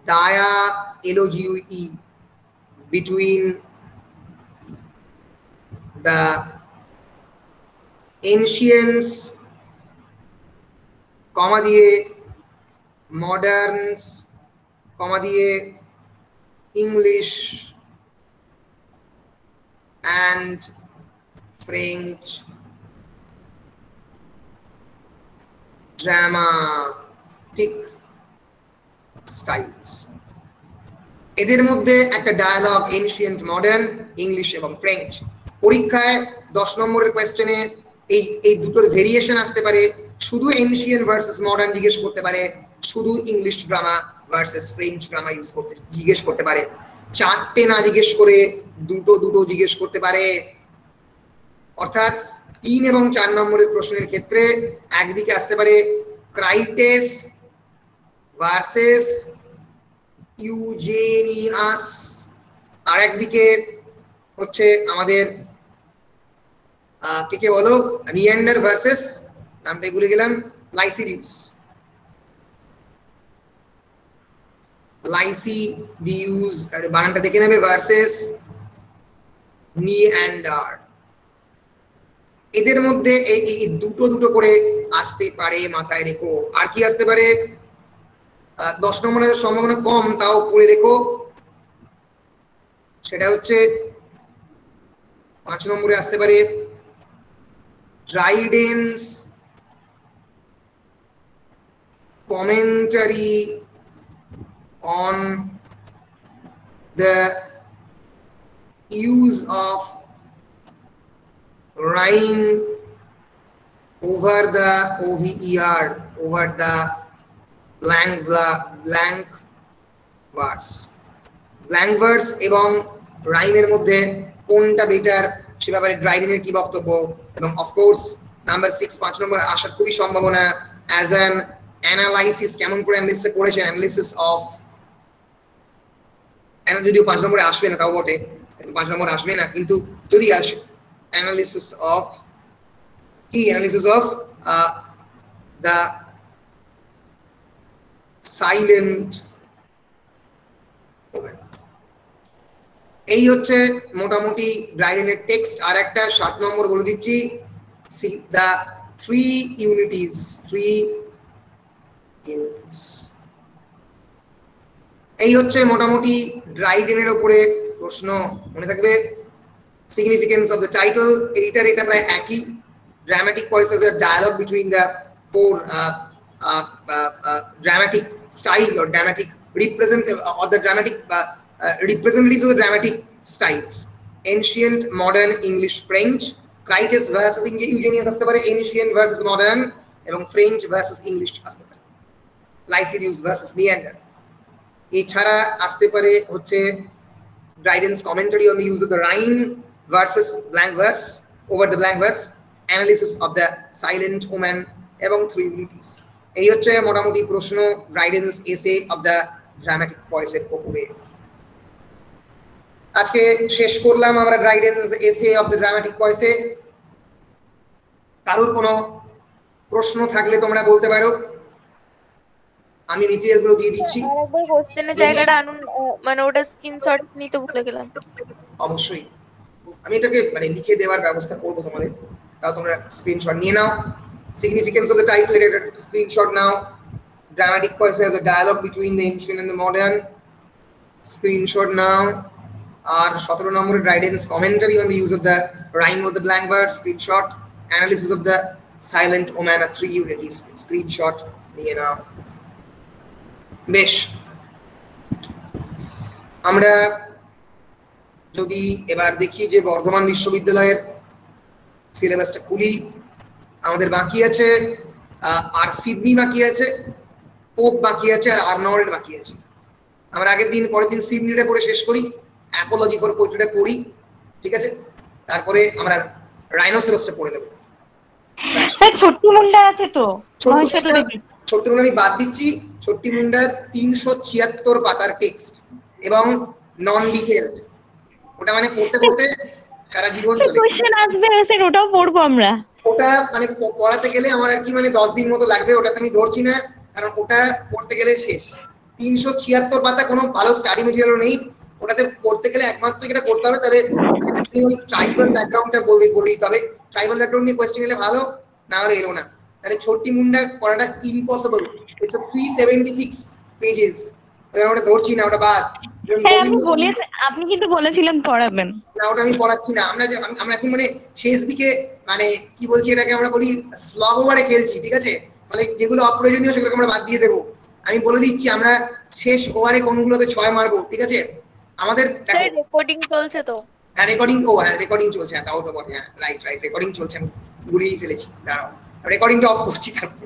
Dia LOGUE between the ancients, comma diye, moderns, comma diye, English and French drama. Styles এদের মধ্যে একটা ডায়ালগ এনশিয়েন্ট মডার্ন ইংলিশ এবং ফ্রেঞ্চ পরীক্ষায় দশ নম্বরের কোয়েশ্চেনে এই এই দুটোর ভেরিয়েশন আসতে পারে। শুধু এনশিয়েন্ট ভার্সেস মডার্ন জিজ্ঞেস করতে পারে। শুধু English drama versus French drama use করতে, জিজ্ঞেস করতে পারে। চারটে না জিজ্ঞেস করে দুটো দুটো জিজ্ঞেস করতে পারে। অর্থাৎ তিন এবং চার নম্বরের প্রশ্নের ক্ষেত্রে একদিকে আসতে পারে ক্রাইটেস ভার্সেস ইউজেনিয়াস। আর একদিকে হচ্ছে আমাদের কে কে বলো? নিয়ান্ডার ভার্সেস, নামটাই ভুলে গেলাম লাইসিডিউস লাইসিডিউস আর বানানটা দেখে নেবে, ভার্সেস নিয়ান্ডার এদের মধ্যে এই দুটো দুটো করে আসতে পারে মাথায় রেখো। আর কি আসতে পারে? দশ নম্বরের সম্ভাবনা কম, তাও পড়ে রেখো। সেটা হচ্ছে, পাঁচ নম্বরে আসতে পারে Dryden's commentary on the use of rhyme over the Ovi year over the the blank words. blank words এবং রাইমের মধ্যে কোনটা বেটার সে ব্যাপারে ড্রাইডেনের কি বক্তব্য এবং অফকোর্স নাম্বার সিক্স পাঁচ নম্বর আসার খুবই সম্ভাবনা অ্যাজ অ্যান অ্যানালাইসিস কেমন করে অ্যানালিসিস করেছে অ্যানালিসিস অফ যদিও পাঁচ নম্বরে আসবে না, তাও বটে পাঁচ নম্বরে আসবে না, কিন্তু যদি আসে অ্যানালিসিস অফ কি অ্যানালিসিস অফ দ্য সাইলেন্ট এই হচ্ছে মোটামুটি ড্রাইডেনের টেক্সট আর একটা সাত নম্বর বলে দিচ্ছি। See the three unities three units এই হচ্ছে মোটামুটি ড্রাইডেনের উপরে প্রশ্ন, মনে থাকবে? সিগনিফিকেন্স অফ দ্য টাইটেল এইটার এটা প্রায় একই। ড্রামাটিক ভয়েসেস এর dialogue between the four dramatic style or dramatic represent or the dramatic uh, uh, representatives of the dramatic styles ancient modern english french Crites versus Eugenius আসতে পারে এনশিয়েন্ট ভার্সেস মডার্ন এবং ফ্রেঞ্চ ভার্সেস ইংলিশ আসতে পারে লাইসিডিউস ভার্সেস নিয়ান্ডার এছাড়া আসতে পারে হচ্ছে Dryden's commentary on the use of the rhyme versus blank verse over the blank verse, analysis of the silent woman এবং three unities. এই হচ্ছে মোটামুটি প্রশ্ন ড্রাইডেন্স এসে অফ দ্য ড্রামাটিক ভয়েসের উপরে আজকে শেষ করলাম আমরা ড্রাইডেন্স এসে অফ দ্য ড্রামাটিক ভয়েসে কারোর কোনো প্রশ্ন থাকলে তোমরা বলতে পারো। আমি মেটেরিয়ালগুলো দিয়ে দিচ্ছি। আরেকবার কোশ্চেনের জায়গাটা আনুন মানে ওটা স্ক্রিনশট নিতে ভুলে গেলাম। অবশ্যই। আমি এটাকে মানে লিখে দেওয়ার ব্যবস্থা করব তোমাদের। তাও তোমরা স্ক্রিনশট নিয়ে নাও। সিগনিফিকেন্স অফ দ্য টাইটেল এর স্ক্রিনশট নাও dramatic poetry as a dialogue between the ancient and the modern. Screenshot now. Our সতেরো নম্বরের guidance commentary on the use of the rhyme of the blank word. Screenshot. Analysis of the silent omana 3 ready. Screenshot নিয়ে নাও বেশ আমরা যদি এবার দেখি যে বর্ধমান বিশ্ববিদ্যালয়ের সিলেবাসটা খুলি আমাদের বাকি আছে আর সিডনি বাকি আছে পোপ বাকি আছে আর আর্নল্ড বাকি আছে। আমরা আগের দিন পরের দিন সিডনিটা পড়ে শেষ করি অ্যাপোলজি ফর পোয়েট্রিটা পড়ি ঠিক আছে? তারপরে আমরা রাইনোসেরাসটা পড়ে নেব। ছোট্ট মুন্ডা আছে তো। ছোট্ট মুন্ডা দেবী ছোট্ট মুন্ডা আমি বাদ দিচ্ছি। ছোট্ট মুন্ডা তিনশো ছিয়াত্তর পাতার টেক্সট এবং নন ডিটেলড ওটা মানে পড়তে পড়তে সারা জীবন চলে আসবে ওটাও পড়ব আমরা। ওটা মানে পড়াতে গেলে আমার আর কি মানে দশ দিন মতো লাগবে ওটাতে আমি ধরছি না কারণ ওটা পড়তে গেলে শেষ। তিনশো ছিয়াত্তর পাতা কোনো ভালো স্টাডি মেটেরিয়ালও নেই। ওটাতে পড়তে গেলে একমাত্র যেটা করতে হবে তাদের ওই ট্রাইবাল ব্যাকগ্রাউন্ডটা বলে বলে দিতে হবে। ট্রাইবাল ব্যাকগ্রাউন্ড নিয়ে কোয়েশ্চেন এলে ভালো না হলে এলো না। তাহলে ছোট্টি মুন্ডা পড়াটা impossible it's three seventy six pages ওটা ধরছি না ওটা বাদ। হ্যাঁ আপনি কিন্তু বলেছিলেন পড়াবেন। না ওটা আমি পড়াচ্ছি না। আমরা আমরা এখন মানে শেষ দিকে মানে কি বলছি এটাকে আমরা বলি স্লগ ওভারে খেলছি ঠিক আছে? মানে যেগুলো অপ্রয়োজনীয় সেগুলোকে আমরা বাদ দিয়ে দেবো। আমি বলে দিচ্ছি আমরা শেষ ওভারে কোনগুলোতে ছয় মারবো ঠিক আছে? আমাদের রেকর্ডিং চলছে তো। হ্যাঁ রেকর্ডিং ও হ্যাঁ রেকর্ডিং চলছে হ্যাঁ তাও তো হ্যাঁ রাইট রাইট রেকর্ডিং চলছে আমি ঘুরিয়ে ফেলেছি দাঁড়াও। রেকর্ডিংটা অফ করছি তারপর